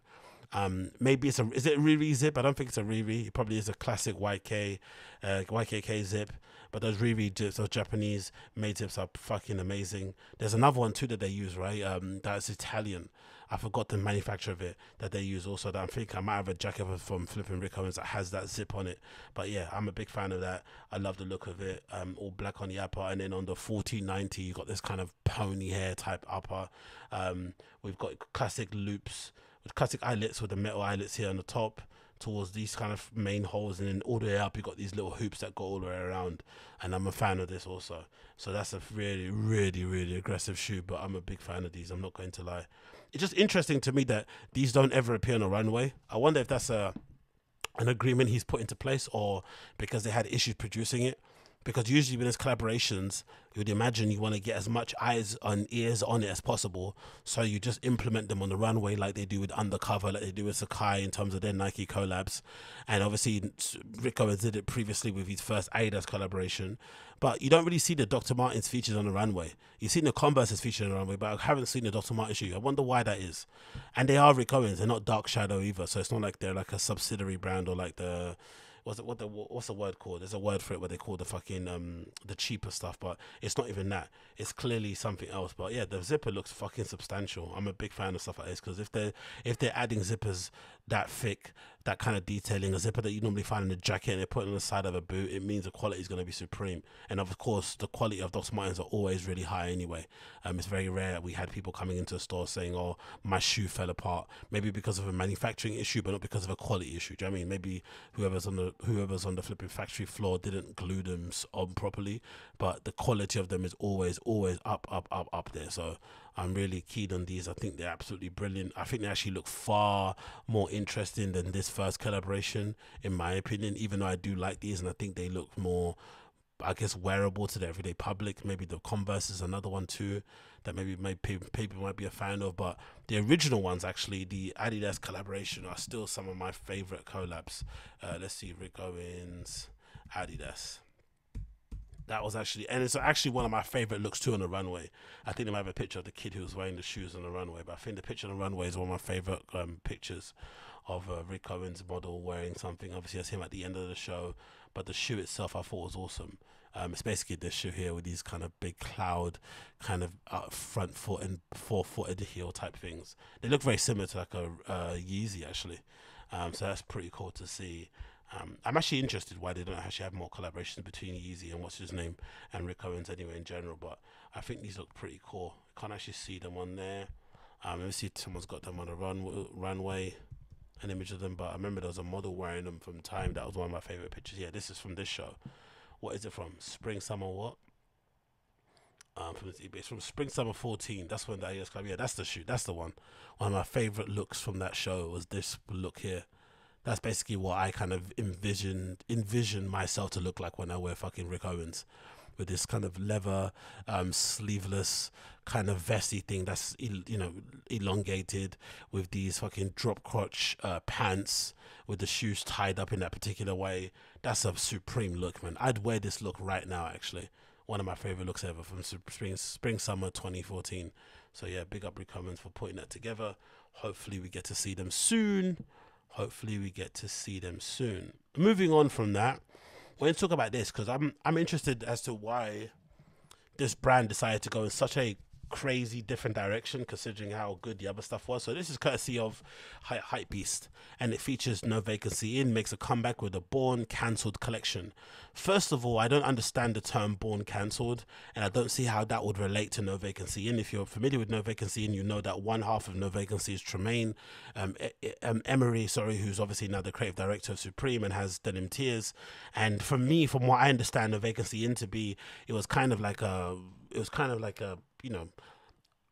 Um, maybe it's a is it a Riri zip? I don't think it's a Riri. It probably is a classic YK, uh, YKK zip. But those Riri zips, those Japanese made zips are fucking amazing. There's another one too that they use, right? Um, that's Italian. I forgot the manufacturer of it that they use also. That I think I might have a jacket from Flipping Rick Owens that has that zip on it. But yeah, I'm a big fan of that. I love the look of it. Um, all black on the upper, and then on the 1490, you got this kind of pony hair type upper. Um, we've got classic loops with classic eyelets with the metal eyelets here on the top towards these kind of main holes and then all the way up you got these little hoops that go all the way around and I'm a fan of this also. So that's a really really really aggressive shoe but I'm a big fan of these I'm not going to lie. It's just interesting to me that these don't ever appear on a runway. I wonder if that's a an agreement he's put into place or because they had issues producing it because usually when there's collaborations, you would imagine you want to get as much eyes and ears on it as possible. So you just implement them on the runway like they do with Undercover, like they do with Sacai in terms of their Nike collabs. And obviously, Rick Owens did it previously with his first Adidas collaboration. But you don't really see the Dr. Martens features on the runway. You've seen the Converse's featured on the runway, but I haven't seen the Dr. Martens shoe. I wonder why that is. And they are Rick Owens, they're not Dark Shadow either. So it's not like they're like a subsidiary brand or like the what's it, what the what's the word called? There's a word for it where they call the fucking um the cheaper stuff, but it's not even that. It's clearly something else. But yeah, the zipper looks fucking substantial. I'm a big fan of stuff like this because if they if they're adding zippers that thick, that kind of detailing, a zipper that you normally find in a jacket and they put it on the side of a boot, it means the quality is going to be supreme. And of course, the quality of Dr. Martens are always really high anyway. Um, it's very rare that we had people coming into a store saying, "Oh, my shoe fell apart," maybe because of a manufacturing issue, but not because of a quality issue. Do you know I mean? Maybe whoever's on the whoever's on the flipping factory floor didn't glue them on properly, but the quality of them is always always up up up up there. So I'm really keen on these. I think they're absolutely brilliant. I think they actually look far more interesting than this first collaboration, in my opinion. Even though I do like these, and I think they look more, I guess, wearable to the everyday public. Maybe the Converse is another one too that maybe maybe people might be a fan of. But the original ones, actually, the Adidas collaboration, are still some of my favorite collabs. Uh, let's see, Rick Owens, Adidas that was actually, and it's actually one of my favorite looks too on the runway. I think they might have a picture of the kid who was wearing the shoes on the runway, but I think the picture on the runway is one of my favorite um, pictures of uh, Rick Owens' model wearing something. Obviously, that's him at the end of the show, but the shoe itself I thought was awesome. Um, it's basically this shoe here with these kind of big cloud, kind of uh, front foot and four footed heel type things. They look very similar to like a uh, Yeezy actually. Um, so that's pretty cool to see. Um, I'm actually interested why they don't actually have more collaborations between Yeezy and what's his name and Rick Owens anyway in general. But I think these look pretty cool. Can't actually see them on there. Um, let me see if someone's got them on a run runway, an image of them. But I remember there was a model wearing them from time. That was one of my favorite pictures. Yeah, this is from this show. What is it from? Spring, summer, what? Um, from the it's from Spring Summer 14. That's when that year's club. Yeah, that's the shoot. That's the one. One of my favorite looks from that show was this look here that's basically what I kind of envisioned envision myself to look like when I wear fucking Rick Owens. With this kind of leather um, sleeveless kind of vesty thing that's you know elongated with these fucking drop crotch uh, pants with the shoes tied up in that particular way. That's a supreme look man. I'd wear this look right now actually. One of my favorite looks ever from spring spring summer 2014 so yeah big up Rick Owens for putting that together. Hopefully we get to see them soon hopefully we get to see them soon. Moving on from that, we're going to talk about this because I'm I'm interested as to why this brand decided to go in such a crazy different direction considering how good the other stuff was. So this is courtesy of Hype, Hypebeast, and it features No Vacancy Inn makes a comeback with a Born Cancelled collection. First of all, I don't understand the term Born Cancelled, and I don't see how that would relate to No Vacancy Inn. If you're familiar with No Vacancy Inn, you know that one half of No Vacancy is Tremaine um, um, Emory, sorry, who's obviously now the creative director of Supreme and has Denim Tears. And for me, from what I understand No Vacancy Inn to be, it was kind of like a it was kind of like a you know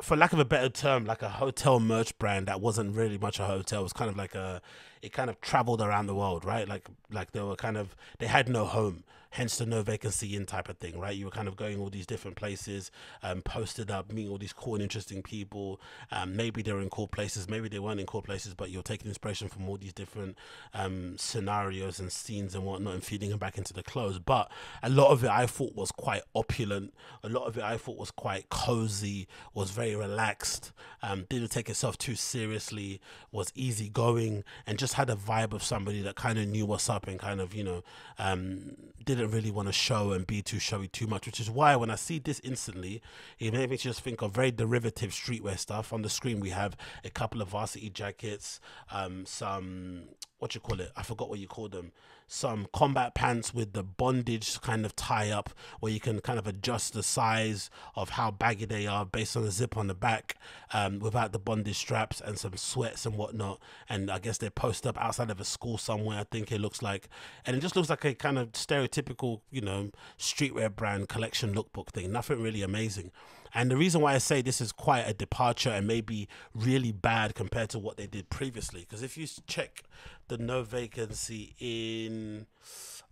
for lack of a better term, like a hotel merch brand that wasn't really much a hotel. It was kind of like a, it kind of traveled around the world, right? Like, like they were kind of, they had no home hence the No Vacancy Inn type of thing, right? You were kind of going all these different places, um, posted up, meeting all these cool and interesting people. Um, maybe they were in cool places, maybe they weren't in cool places, but you're taking inspiration from all these different um, scenarios and scenes and whatnot and feeding them back into the clothes. But a lot of it I thought was quite opulent. A lot of it I thought was quite cozy, was very relaxed, um, didn't take itself too seriously, was easygoing, and just had a vibe of somebody that kind of knew what's up and kind of, you know, um, didn't didn't really want to show and be too showy too much, which is why when I see this instantly, it made me just think of very derivative streetwear stuff. On the screen, we have a couple of varsity jackets, um, some what you call it? I forgot what you call them some combat pants with the bondage kind of tie up where you can kind of adjust the size of how baggy they are based on the zip on the back um, without the bondage straps and some sweats and whatnot. And I guess they're up outside of a school somewhere, I think it looks like. And it just looks like a kind of stereotypical, you know, streetwear brand collection lookbook thing. Nothing really amazing. And the reason why I say this is quite a departure and maybe really bad compared to what they did previously, because if you check the No Vacancy Inn,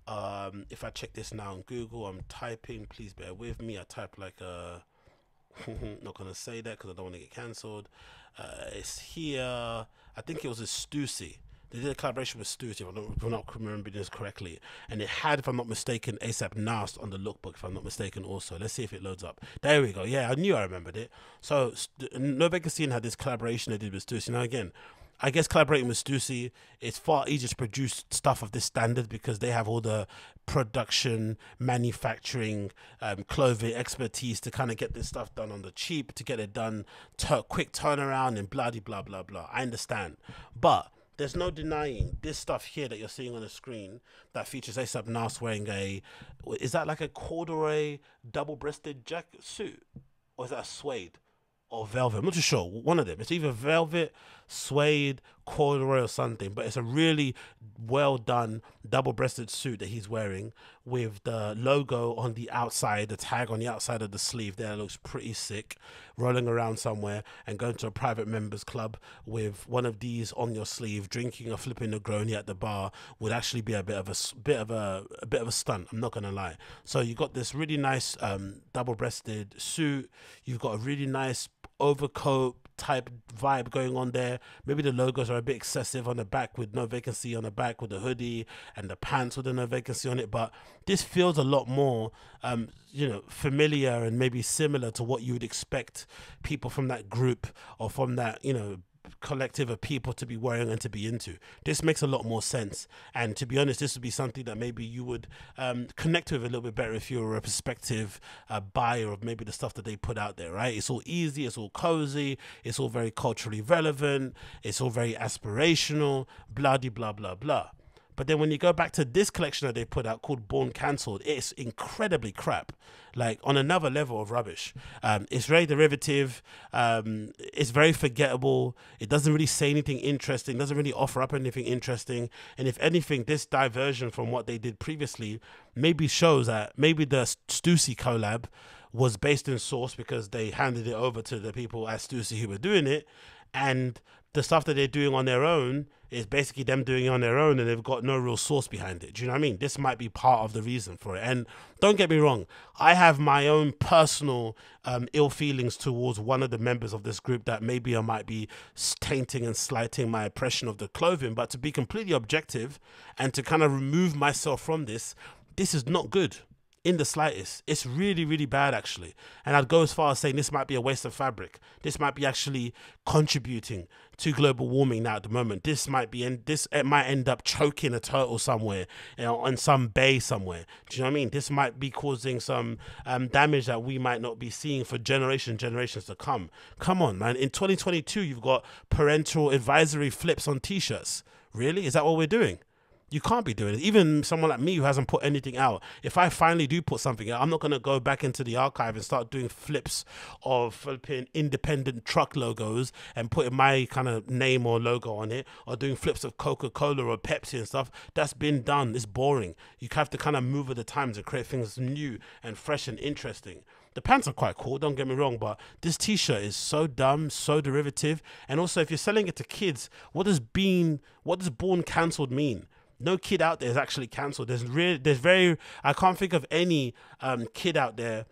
um, if I check this now on Google, I'm typing, please bear with me. I type like a, not gonna say that because I don't want to get cancelled. Uh, it's here. I think it was a Stussy. They did a collaboration with Stussy, if, I'm not remembering this correctly. And it had, if I'm not mistaken, ASAP Nast on the lookbook, if I'm not mistaken, also. Let's see if it loads up. There we go. Yeah, I knew I remembered it. So, No Vacancy had this collaboration they did with Stussy. Now, again, I guess collaborating with Stussy, it's far easier to produce stuff of this standard because they have all the production, manufacturing, um, clothing expertise to kind of get this stuff done on the cheap, to get it done, quick turnaround, and blah, blah, blah, blah. I understand. But there's no denying this stuff here that you're seeing on the screen that features ASAP Nast wearing a is that like a corduroy double breasted jacket suit or is that a suede or velvet? I'm not too sure. One of them. It's either velvet, suede, corduroy, or something. But it's a really well done double breasted suit that he's wearing with the logo on the outside, the tag on the outside of the sleeve there looks pretty sick. Rolling around somewhere and going to a private members club with one of these on your sleeve, drinking or flipping Negroni at the bar would actually be a bit of a bit of a, a bit of a stunt. I'm not gonna lie. So you got this really nice um, double breasted suit. You've got a really nice overcoat type vibe going on there. Maybe the logos are a bit excessive on the back with no vacancy on the back with the hoodie and the pants with no vacancy on it. But this feels a lot more, um, you know, familiar and maybe similar to what you would expect people from that group or from that, you know, collective of people to be wearing and to be into. This makes a lot more sense. And to be honest, this would be something that maybe you would um, connect with a little bit better if you were a prospective uh, buyer of maybe the stuff that they put out there, right? It's all easy, it's all cozy, it's all very culturally relevant, it's all very aspirational, blah, blah, blah, blah. But then when you go back to this collection that they put out called Born Cancelled, it's incredibly crap. Like on another level of rubbish. Um, it's very derivative. Um, it's very forgettable. It doesn't really say anything interesting. Doesn't really offer up anything interesting. And if anything, this diversion from what they did previously maybe shows that maybe the Stussy collab was based in source because they handed it over to the people at Stussy who were doing it, and the stuff that they're doing on their own is basically them doing it on their own and they've got no real source behind it. Do you know what I mean? This might be part of the reason for it. And don't get me wrong, I have my own personal um, ill feelings towards one of the members of this group that maybe I might be tainting and slighting my impression of the clothing. But to be completely objective and to kind of remove myself from this, this is not good in the slightest. It's really, really bad, actually. And I'd go as far as saying this might be a waste of fabric. This might be actually contributing to global warming now at the moment. This might be, and this it might end up choking a turtle somewhere, you know, on some bay somewhere. Do you know what I mean? This might be causing some um, damage that we might not be seeing for generations, generations to come. Come on, man. In 2022, you've got parental advisory flips on t-shirts. Really? Is that what we're doing? You can't be doing it. Even someone like me who hasn't put anything out, if I finally do put something out, I'm not going to go back into the archive and start doing flips of flipping independent truck logos and putting my kind of name or logo on it, or doing flips of Coca Cola or Pepsi and stuff. That's been done. It's boring. You have to kind of move with the times and create things new and fresh and interesting. The pants are quite cool, don't get me wrong, but this t shirt is so dumb, so derivative. And also, if you're selling it to kids, what does being, what does born cancelled mean? No kid out there is actually cancelled. There's really, there's very, I can't think of any um, kid out there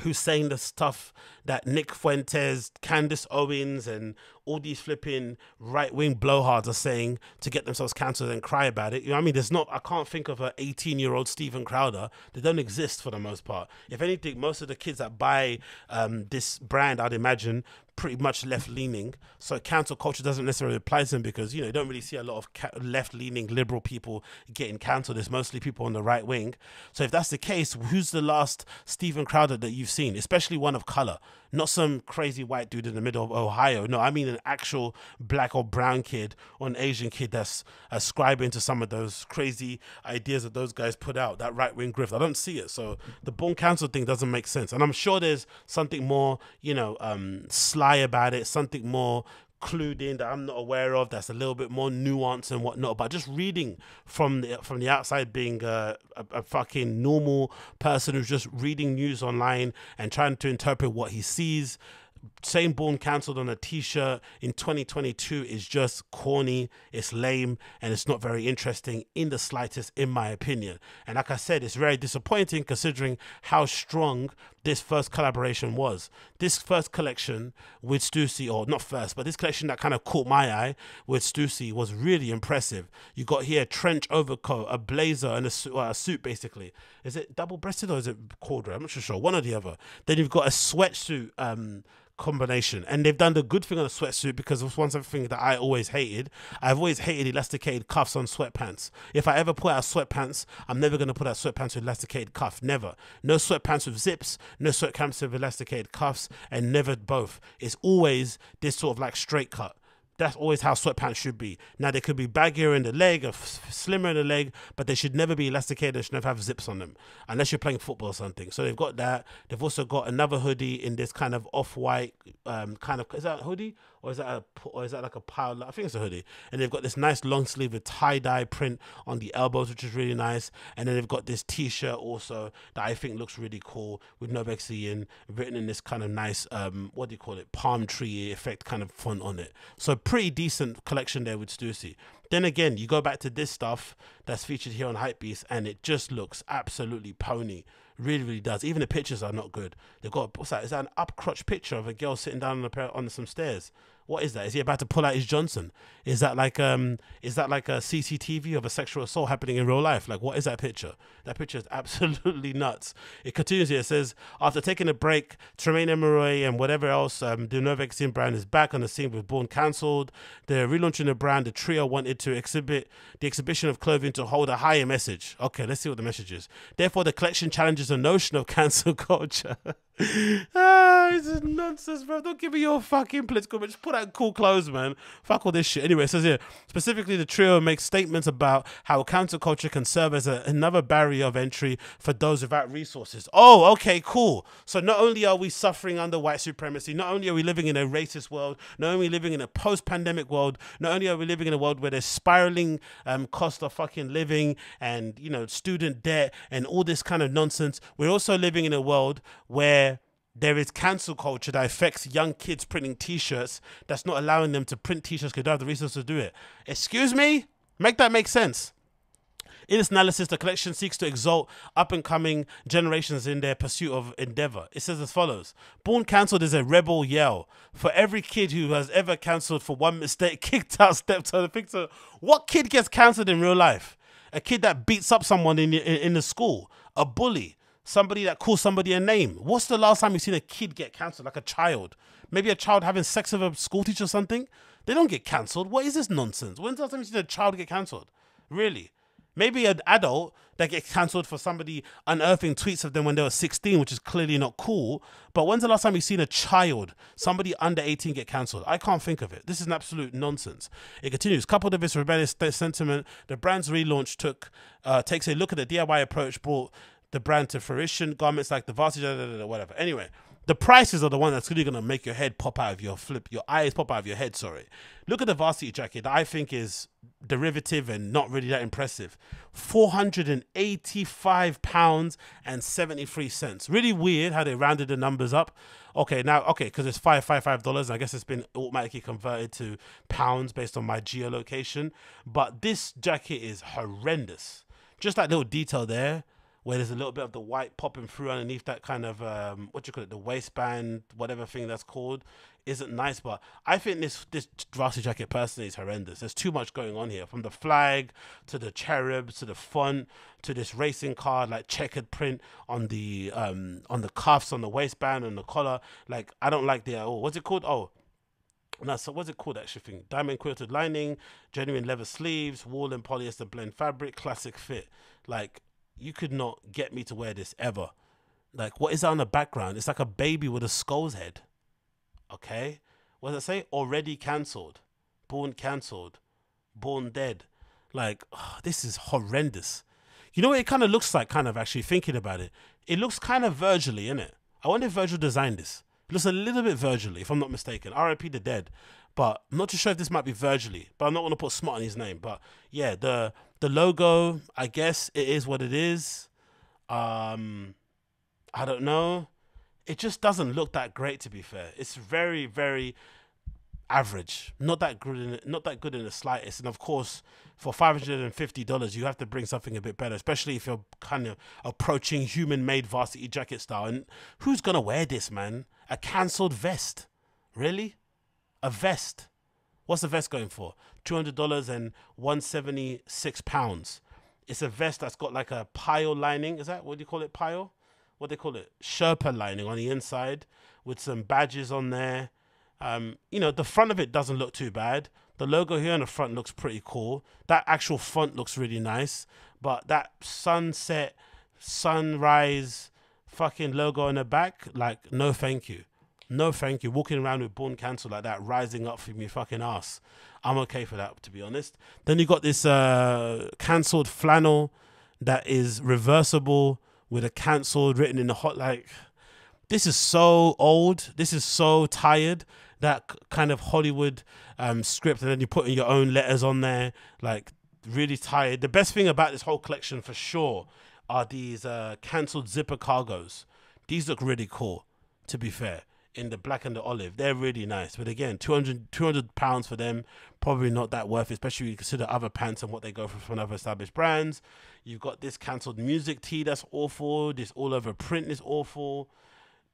who's saying the stuff that Nick Fuentes, Candace Owens, and all these flipping right wing blowhards are saying to get themselves cancelled and cry about it. You know I mean? There's not, I can't think of an 18 year old Steven Crowder. They don't exist for the most part. If anything, most of the kids that buy um, this brand, I'd imagine, pretty much left leaning. So cancel culture doesn't necessarily apply to them because you know you don't really see a lot of left leaning liberal people getting cancelled. It's mostly people on the right wing. So if that's the case, who's the last Steven Crowder that you've seen, especially one of color? Not some crazy white dude in the middle of Ohio. No, I mean an actual black or brown kid or an Asian kid that's ascribing to some of those crazy ideas that those guys put out, that right wing grift. I don't see it. So the born cancel thing doesn't make sense. And I'm sure there's something more, you know, um, sly about it, something more clued in that I'm not aware of that's a little bit more nuanced and whatnot. But just reading from the from the outside, being a, a, a, fucking normal person who's just reading news online and trying to interpret what he sees. Saying born cancelled on a t-shirt in 2022 is just corny, it's lame, and it's not very interesting in the slightest, in my opinion. And like I said, it's very disappointing considering how strong this first collaboration was. This first collection with Stussy, or not first, but this collection that kind of caught my eye with Stussy was really impressive. You got here a trench overcoat, a blazer, and a, su- uh, a suit basically. Is it double breasted or is it corduroy? I'm not sure. One or the other. Then you've got a sweatsuit. Um, combination. And they've done the good thing on the sweatsuit because it was one something that I always hated. I've always hated elasticated cuffs on sweatpants. If I ever put out sweatpants, I'm never going to put out sweatpants with elasticated cuff. Never. No sweatpants with zips, no sweatpants with elasticated cuffs, and never both. It's always this sort of like straight cut that's always how sweatpants should be. Now they could be baggier in the leg or slimmer in the leg, but they should never be elasticated. They should never have zips on them, unless you're playing football or something. So they've got that. They've also got another hoodie in this kind of off-white um, kind of. Is that hoodie or is that a or is that like a pile? I think it's a hoodie. And they've got this nice long sleeve with tie dye print on the elbows, which is really nice. And then they've got this T-shirt also that I think looks really cool with Novexy in written in this kind of nice um, what do you call it palm tree effect kind of font on it. So pretty decent collection there with Stussy. Then again, you go back to this stuff that's featured here on Hypebeast, and it just looks absolutely pony. Really, really does. Even the pictures are not good. They've got what's that? Is that an up crotch picture of a girl sitting down on, a pair, on some stairs? What is that? Is he about to pull out his Johnson? Is that like um is that like a CCTV of a sexual assault happening in real life? Like what is that picture? That picture is absolutely nuts. It continues here. It says after taking a break, Tremaine Emory and whatever else, um, the Novexin brand is back on the scene with Born cancelled. They're relaunching the brand. The trio wanted to exhibit the exhibition of clothing to hold a higher message. Okay, let's see what the message is. Therefore, the collection challenges the notion of cancel culture. ah, is nonsense, bro. Don't give me your fucking political, but just put out cool clothes, man. Fuck all this shit. Anyway, it says here specifically the trio makes statements about how counterculture can serve as a, another barrier of entry for those without resources. Oh, okay, cool. So not only are we suffering under white supremacy, not only are we living in a racist world, not only living in a post-pandemic world, not only are we living in a world where there's spiraling um, cost of fucking living and you know student debt and all this kind of nonsense, we're also living in a world where there is cancel culture that affects young kids printing t-shirts that's not allowing them to print t-shirts because they don't have the resources to do it. Excuse me? Make that make sense. In its analysis, the collection seeks to exalt up and coming generations in their pursuit of endeavor. It says as follows Born cancelled is a rebel yell. For every kid who has ever cancelled for one mistake, kicked out, stepped on the picture. What kid gets cancelled in real life? A kid that beats up someone in, in, in the school, a bully, somebody that calls somebody a name. What's the last time you've seen a kid get cancelled, like a child? Maybe a child having sex with a school teacher or something? They don't get cancelled. What is this nonsense? When's the last time you've seen a child get cancelled? Really? Maybe an adult that gets cancelled for somebody unearthing tweets of them when they were 16, which is clearly not cool. But when's the last time you've seen a child, somebody under 18, get cancelled? I can't think of it. This is an absolute nonsense. It continues. Coupled with this rebellious sentiment, the brand's relaunch took uh, takes a look at the DIY approach, brought the brand to fruition. Garments like the varsity, whatever. Anyway, the prices are the one that's really gonna make your head pop out of your flip, your eyes pop out of your head. Sorry. Look at the varsity jacket that I think is derivative and not really that impressive. Four hundred and eighty-five pounds and seventy-three cents. Really weird how they rounded the numbers up. Okay, now okay, because it's five five five dollars. I guess it's been automatically converted to pounds based on my geolocation. But this jacket is horrendous. Just that little detail there where there's a little bit of the white popping through underneath that kind of um, what you call it, the waistband, whatever thing that's called, isn't nice. But I think this this varsity jacket personally is horrendous. There's too much going on here, from the flag to the cherubs to the font to this racing card like checkered print on the um on the cuffs, on the waistband, on the collar. Like I don't like the oh, what's it called? Oh. No, so what's it called actually thing? Diamond quilted lining, genuine leather sleeves, wool and polyester blend fabric, classic fit. Like you could not get me to wear this ever. Like, what is that on the background? It's like a baby with a skull's head. Okay? What does it say? Already cancelled. Born cancelled. Born dead. Like, oh, this is horrendous. You know what it kind of looks like, kind of actually thinking about it? It looks kind of Virgil isn't it? I wonder if Virgil designed this. It looks a little bit Virgil if I'm not mistaken. RIP the dead. But I'm not too sure if this might be Virgil but I'm not going to put smart on his name. But yeah, the the logo, I guess it is what it is. Um, I don't know. It just doesn't look that great, to be fair. It's very, very average. Not that good. In, not that good in the slightest. And of course, for five hundred and fifty dollars, you have to bring something a bit better, especially if you're kind of approaching human-made varsity jacket style. And who's gonna wear this, man? A cancelled vest? Really? A vest? What's the vest going for? Two hundred dollars and one seventy six pounds. It's a vest that's got like a pile lining. Is that what do you call it? Pile? What they call it? Sherpa lining on the inside with some badges on there. Um, you know, the front of it doesn't look too bad. The logo here on the front looks pretty cool. That actual font looks really nice. But that sunset, sunrise, fucking logo on the back, like, no thank you. No, thank you. Walking around with born cancel like that, rising up from your fucking ass. I'm okay for that, to be honest. Then you got this uh, cancelled flannel that is reversible with a cancelled written in the hot like. This is so old. This is so tired. That kind of Hollywood um, script, and then you put in your own letters on there. Like really tired. The best thing about this whole collection, for sure, are these uh, cancelled zipper cargos. These look really cool. To be fair, in the black and the olive. They're really nice. But again, 200, 200 pounds for them, probably not that worth especially when you consider other pants and what they go for from other established brands. You've got this cancelled music tee that's awful. This all over print is awful.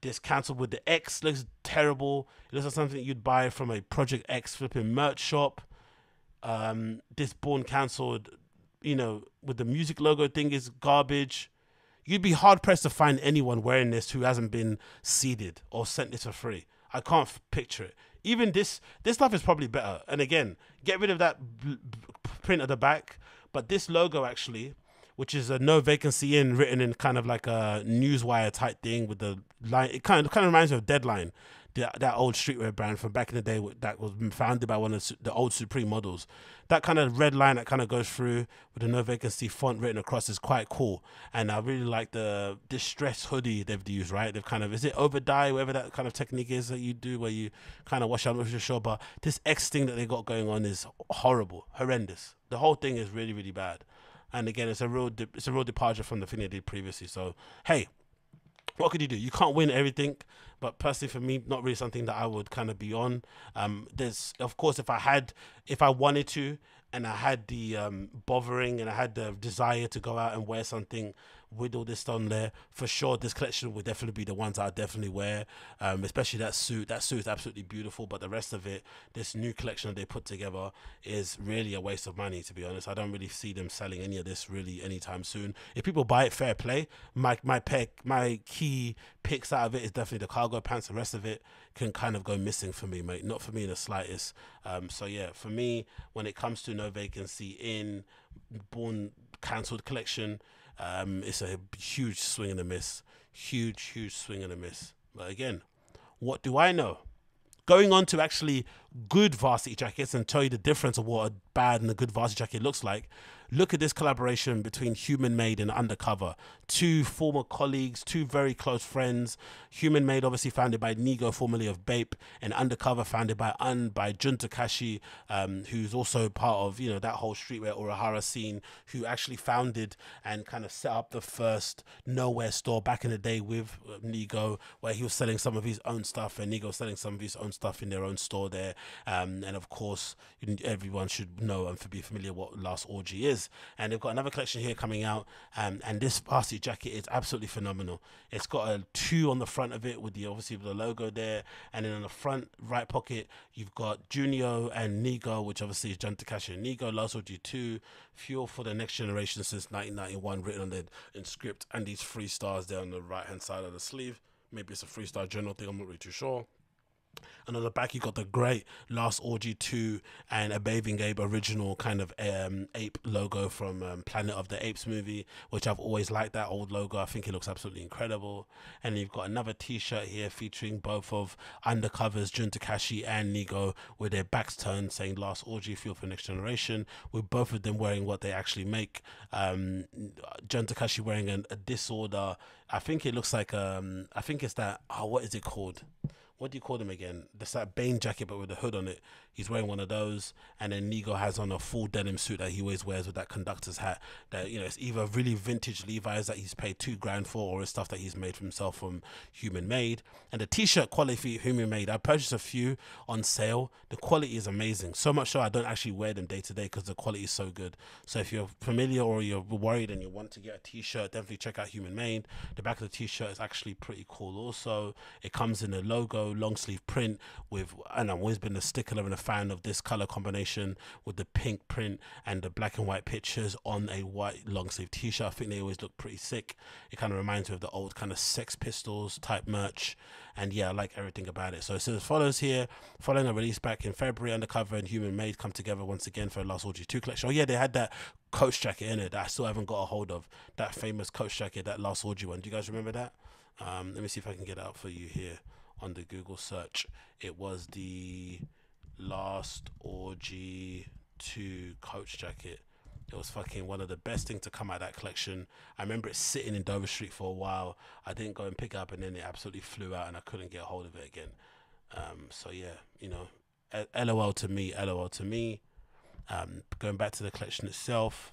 This cancelled with the X looks terrible. It looks like something you'd buy from a Project X flipping merch shop. Um, this born cancelled, you know, with the music logo thing is garbage you'd be hard pressed to find anyone wearing this who hasn't been seeded or sent this for free. I can't picture it. Even this this stuff is probably better. And again, get rid of that print at the back. But this logo actually, which is a No Vacancy Inn written in kind of like a newswire type thing with the line. It kind of kind of reminds me of Deadline that old streetwear brand from back in the day that was founded by one of the old Supreme models. That kind of red line that kind of goes through with the no vacancy font written across is quite cool. And I really like the distress hoodie they've used, right? They've kind of, is it over dye, whatever that kind of technique is that you do where you kind of wash out, I'm not. But this X thing that they got going on is horrible, horrendous. The whole thing is really, really bad. And again, it's a real, it's a real departure from the thing they did previously. So, hey, what could you do? You can't win everything, but personally, for me, not really something that I would kind of be on. Um, there's, of course, if I had, if I wanted to, and I had the um, bothering and I had the desire to go out and wear something with all this on there. For sure, this collection will definitely be the ones I definitely wear, um, especially that suit. That suit is absolutely beautiful, but the rest of it, this new collection that they put together, is really a waste of money. To be honest, I don't really see them selling any of this really anytime soon. If people buy it, fair play. My my pick, my key picks out of it is definitely the cargo pants. The rest of it can kind of go missing for me, mate. Not for me in the slightest. Um, so yeah, for me, when it comes to No Vacancy Inn Born cancelled collection, um, it's a huge swing and a miss. Huge, huge swing and a miss. But again, what do I know? Going on to actually good varsity jackets and tell you the difference of what a bad and a good varsity jacket looks like. Look at this collaboration between Human Made and Undercover. Two former colleagues, two very close friends. Human Made, obviously founded by Nigo, formerly of Bape, and Undercover, founded by Un by Jun Takahashi, um, who's also part of you know that whole streetwear Urahara scene, who actually founded and kind of set up the first nowhere store back in the day with uh, Nigo, where he was selling some of his own stuff, and Nigo was selling some of his own stuff in their own store there. Um, and of course, everyone should know and be familiar what Last Orgy is. And they've got another collection here coming out, um, and this varsity jacket is absolutely phenomenal. It's got a two on the front of it with the obviously the logo there, and then on the front right pocket you've got Jonio and Nigo, which obviously is Jun Takahashi and Nigo. Orgy two, Fuel for the Next Generation since 1991, written on the in script, and these three stars there on the right hand side of the sleeve. Maybe it's a freestyle journal thing. I'm not really too sure. And on the back, you got the great Last Orgy 2 and a Bathing Ape original kind of um, ape logo from um, Planet of the Apes movie, which I've always liked that old logo. I think it looks absolutely incredible. And you've got another t shirt here featuring both of Undercovers, Jun Takahashi and Nigo, with their backs turned saying Last Orgy Fuel for Next Generation, with both of them wearing what they actually make. Um, Jun Takahashi wearing an, a disorder. I think it looks like, um, I think it's that, oh, what is it called? What do you call them again? That's that Bane jacket, but with a hood on it. He's wearing one of those, and then Nigo has on a full denim suit that he always wears with that conductor's hat. That you know, it's either really vintage Levi's that he's paid two grand for, or it's stuff that he's made for himself from Human Made. And the t-shirt quality Human Made, I purchased a few on sale. The quality is amazing. So much so I don't actually wear them day to day because the quality is so good. So if you're familiar or you're worried and you want to get a t-shirt, definitely check out Human Made. The back of the t-shirt is actually pretty cool. Also, it comes in a logo long sleeve print with, and I've always been a stickler and a fan of this color combination with the pink print and the black and white pictures on a white long sleeve t-shirt. I think they always look pretty sick. It kind of reminds me of the old kind of Sex Pistols type merch, and yeah, I like everything about it. So it says follows here: following a release back in February, Undercover and Human Made come together once again for a Last Orgy 2 collection. Oh yeah, they had that coach jacket in it that I still haven't got a hold of. That famous coach jacket, that Last Orgy one. Do you guys remember that? Um, let me see if I can get it out for you here on the Google search. It was the last orgy to coach jacket. It was fucking one of the best things to come out of that collection. I remember it sitting in Dover Street for a while. I didn't go and pick it up, and then it absolutely flew out, and I couldn't get hold of it again. Um, so yeah, you know, LOL to me, LOL to me. Um, going back to the collection itself,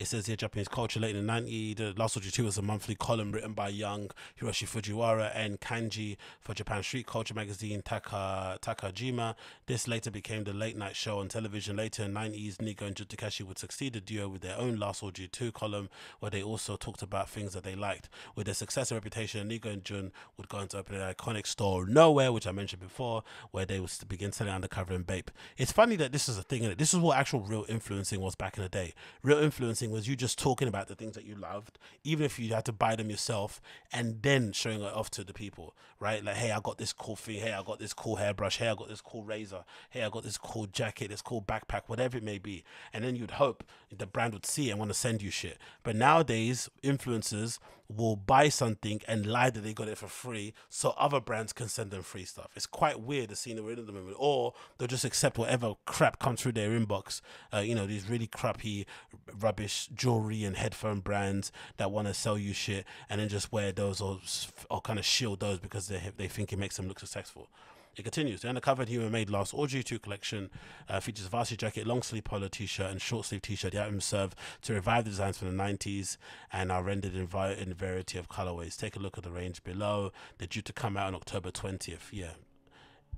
it says here Japanese culture late in the 90s. The Last Orgy 2 was a monthly column written by young Hiroshi Fujiwara and Kanji for Japan Street Culture magazine Taka, Takarajima. This later became the late night show on television. Later in the 90s, Nigo and Jun Takahashi would succeed the duo with their own Last Orgy 2 column where they also talked about things that they liked. With their success and reputation, Nigo and Jun would go into open an iconic store Nowhere, which I mentioned before, where they would begin selling undercover and Bape. It's funny that this is a thing, and this is what actual real influencing was back in the day. Real influencing was you just talking about the things that you loved, even if you had to buy them yourself, and then showing it off to the people, right? Like, hey, I got this cool thing. Hey, I got this cool hairbrush. Hey, I got this cool razor. Hey, I got this cool jacket, this cool backpack, whatever it may be. And then you'd hope the brand would see and want to send you shit. But nowadays, influencers will buy something and lie that they got it for free so other brands can send them free stuff. It's quite weird the scene we're in at the moment. Or they'll just accept whatever crap comes through their inbox. Uh, you know, these really crappy, rubbish jewelry and headphone brands that want to sell you shit and then just wear those or, or kind of shield those because they, they think it makes them look successful. It continues. The undercover human made last Orgy 2 collection uh, features a varsity jacket, long sleeve polo t shirt, and short sleeve t shirt. The items serve to revive the designs from the 90s and are rendered in, vi- in a variety of colorways. Take a look at the range below. They're due to come out on October 20th. Yeah,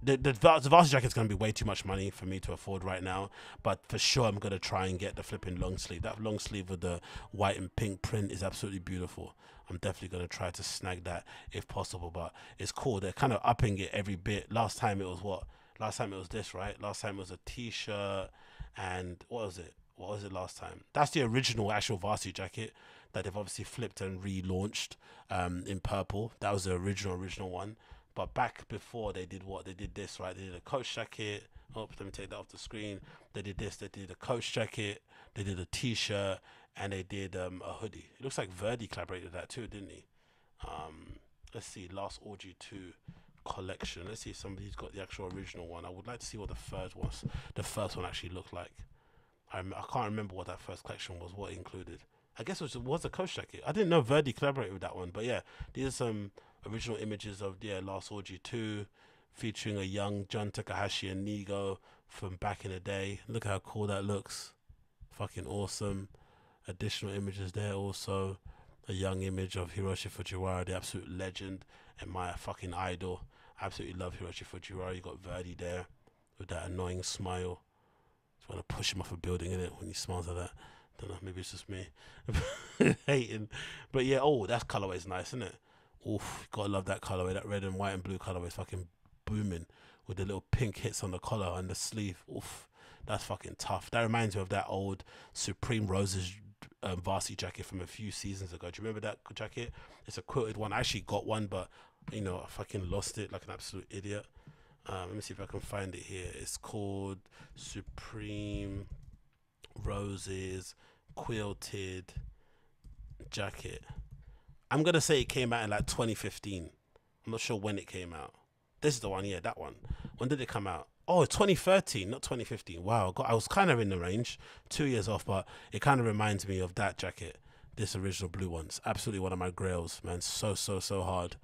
the the, the varsity jacket's gonna be way too much money for me to afford right now. But for sure, I'm gonna try and get the flipping long sleeve. That long sleeve with the white and pink print is absolutely beautiful. I'm definitely gonna try to snag that if possible. But it's cool. They're kind of upping it every bit. Last time it was what? Last time it was this, right? Last time it was a T-shirt and what was it? What was it last time? That's the original actual varsity jacket that they've obviously flipped and relaunched um, in purple. That was the original original one. But back before they did what they did this right, they did a coach jacket. Oh, let me take that off the screen. They did this. They did a coach jacket. They did a T-shirt and they did um, a hoodie. It looks like Verdy collaborated that too, didn't he? Um, let's see, Last Orgy Two collection. Let's see if somebody's got the actual original one. I would like to see what the first was. The first one actually looked like. I, I can't remember what that first collection was. What included. I guess it was, it was a coach jacket. I didn't know Verdy collaborated with that one, but yeah, these are some original images of yeah Last Orgy Two, featuring a young Jun Takahashi and Nigo from back in the day. Look how cool that looks. Fucking awesome. Additional images there also. A young image of Hiroshi Fujiwara, the absolute legend and my fucking idol. Absolutely love Hiroshi Fujiwara. You got Verdy there with that annoying smile. Just want to push him off a building, in it when he smiles like that. Don't know, maybe it's just me hating. But yeah, oh, that colorway is nice, isn't it? Oof, gotta love that colorway. That red and white and blue colorway is fucking booming with the little pink hits on the collar and the sleeve. Oof, that's fucking tough. That reminds me of that old Supreme Roses um, varsity jacket from a few seasons ago. Do you remember that jacket? It's a quilted one. I actually got one, but you know, I fucking lost it like an absolute idiot. Um, let me see if I can find it here. It's called Supreme Roses Quilted Jacket. I'm gonna say it came out in like 2015. I'm not sure when it came out. This is the one, yeah, that one. When did it come out? Oh, 2013, not 2015. Wow, I was kind of in the range, two years off, but it kind of reminds me of that jacket. This original blue one's absolutely one of my grails, man. So so so hard.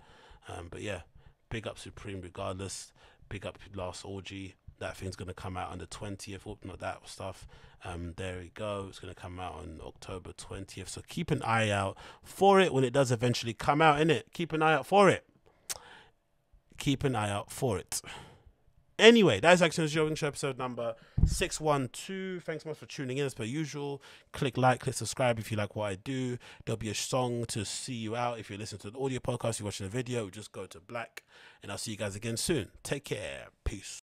Um, but yeah, big up Supreme regardless. Big up Last Orgy. That thing's gonna come out on the 20th. Oh, not that stuff. Um, there we go. It's gonna come out on October 20th. So keep an eye out for it when it does eventually come out. In it, keep an eye out for it. Keep an eye out for it. Anyway, that is Agostinho Zinga Show episode number 612. Thanks so much for tuning in as per usual. Click like, click subscribe if you like what I do. There'll be a song to see you out. If you're listening to the audio podcast, you're watching the video, just go to black. And I'll see you guys again soon. Take care. Peace.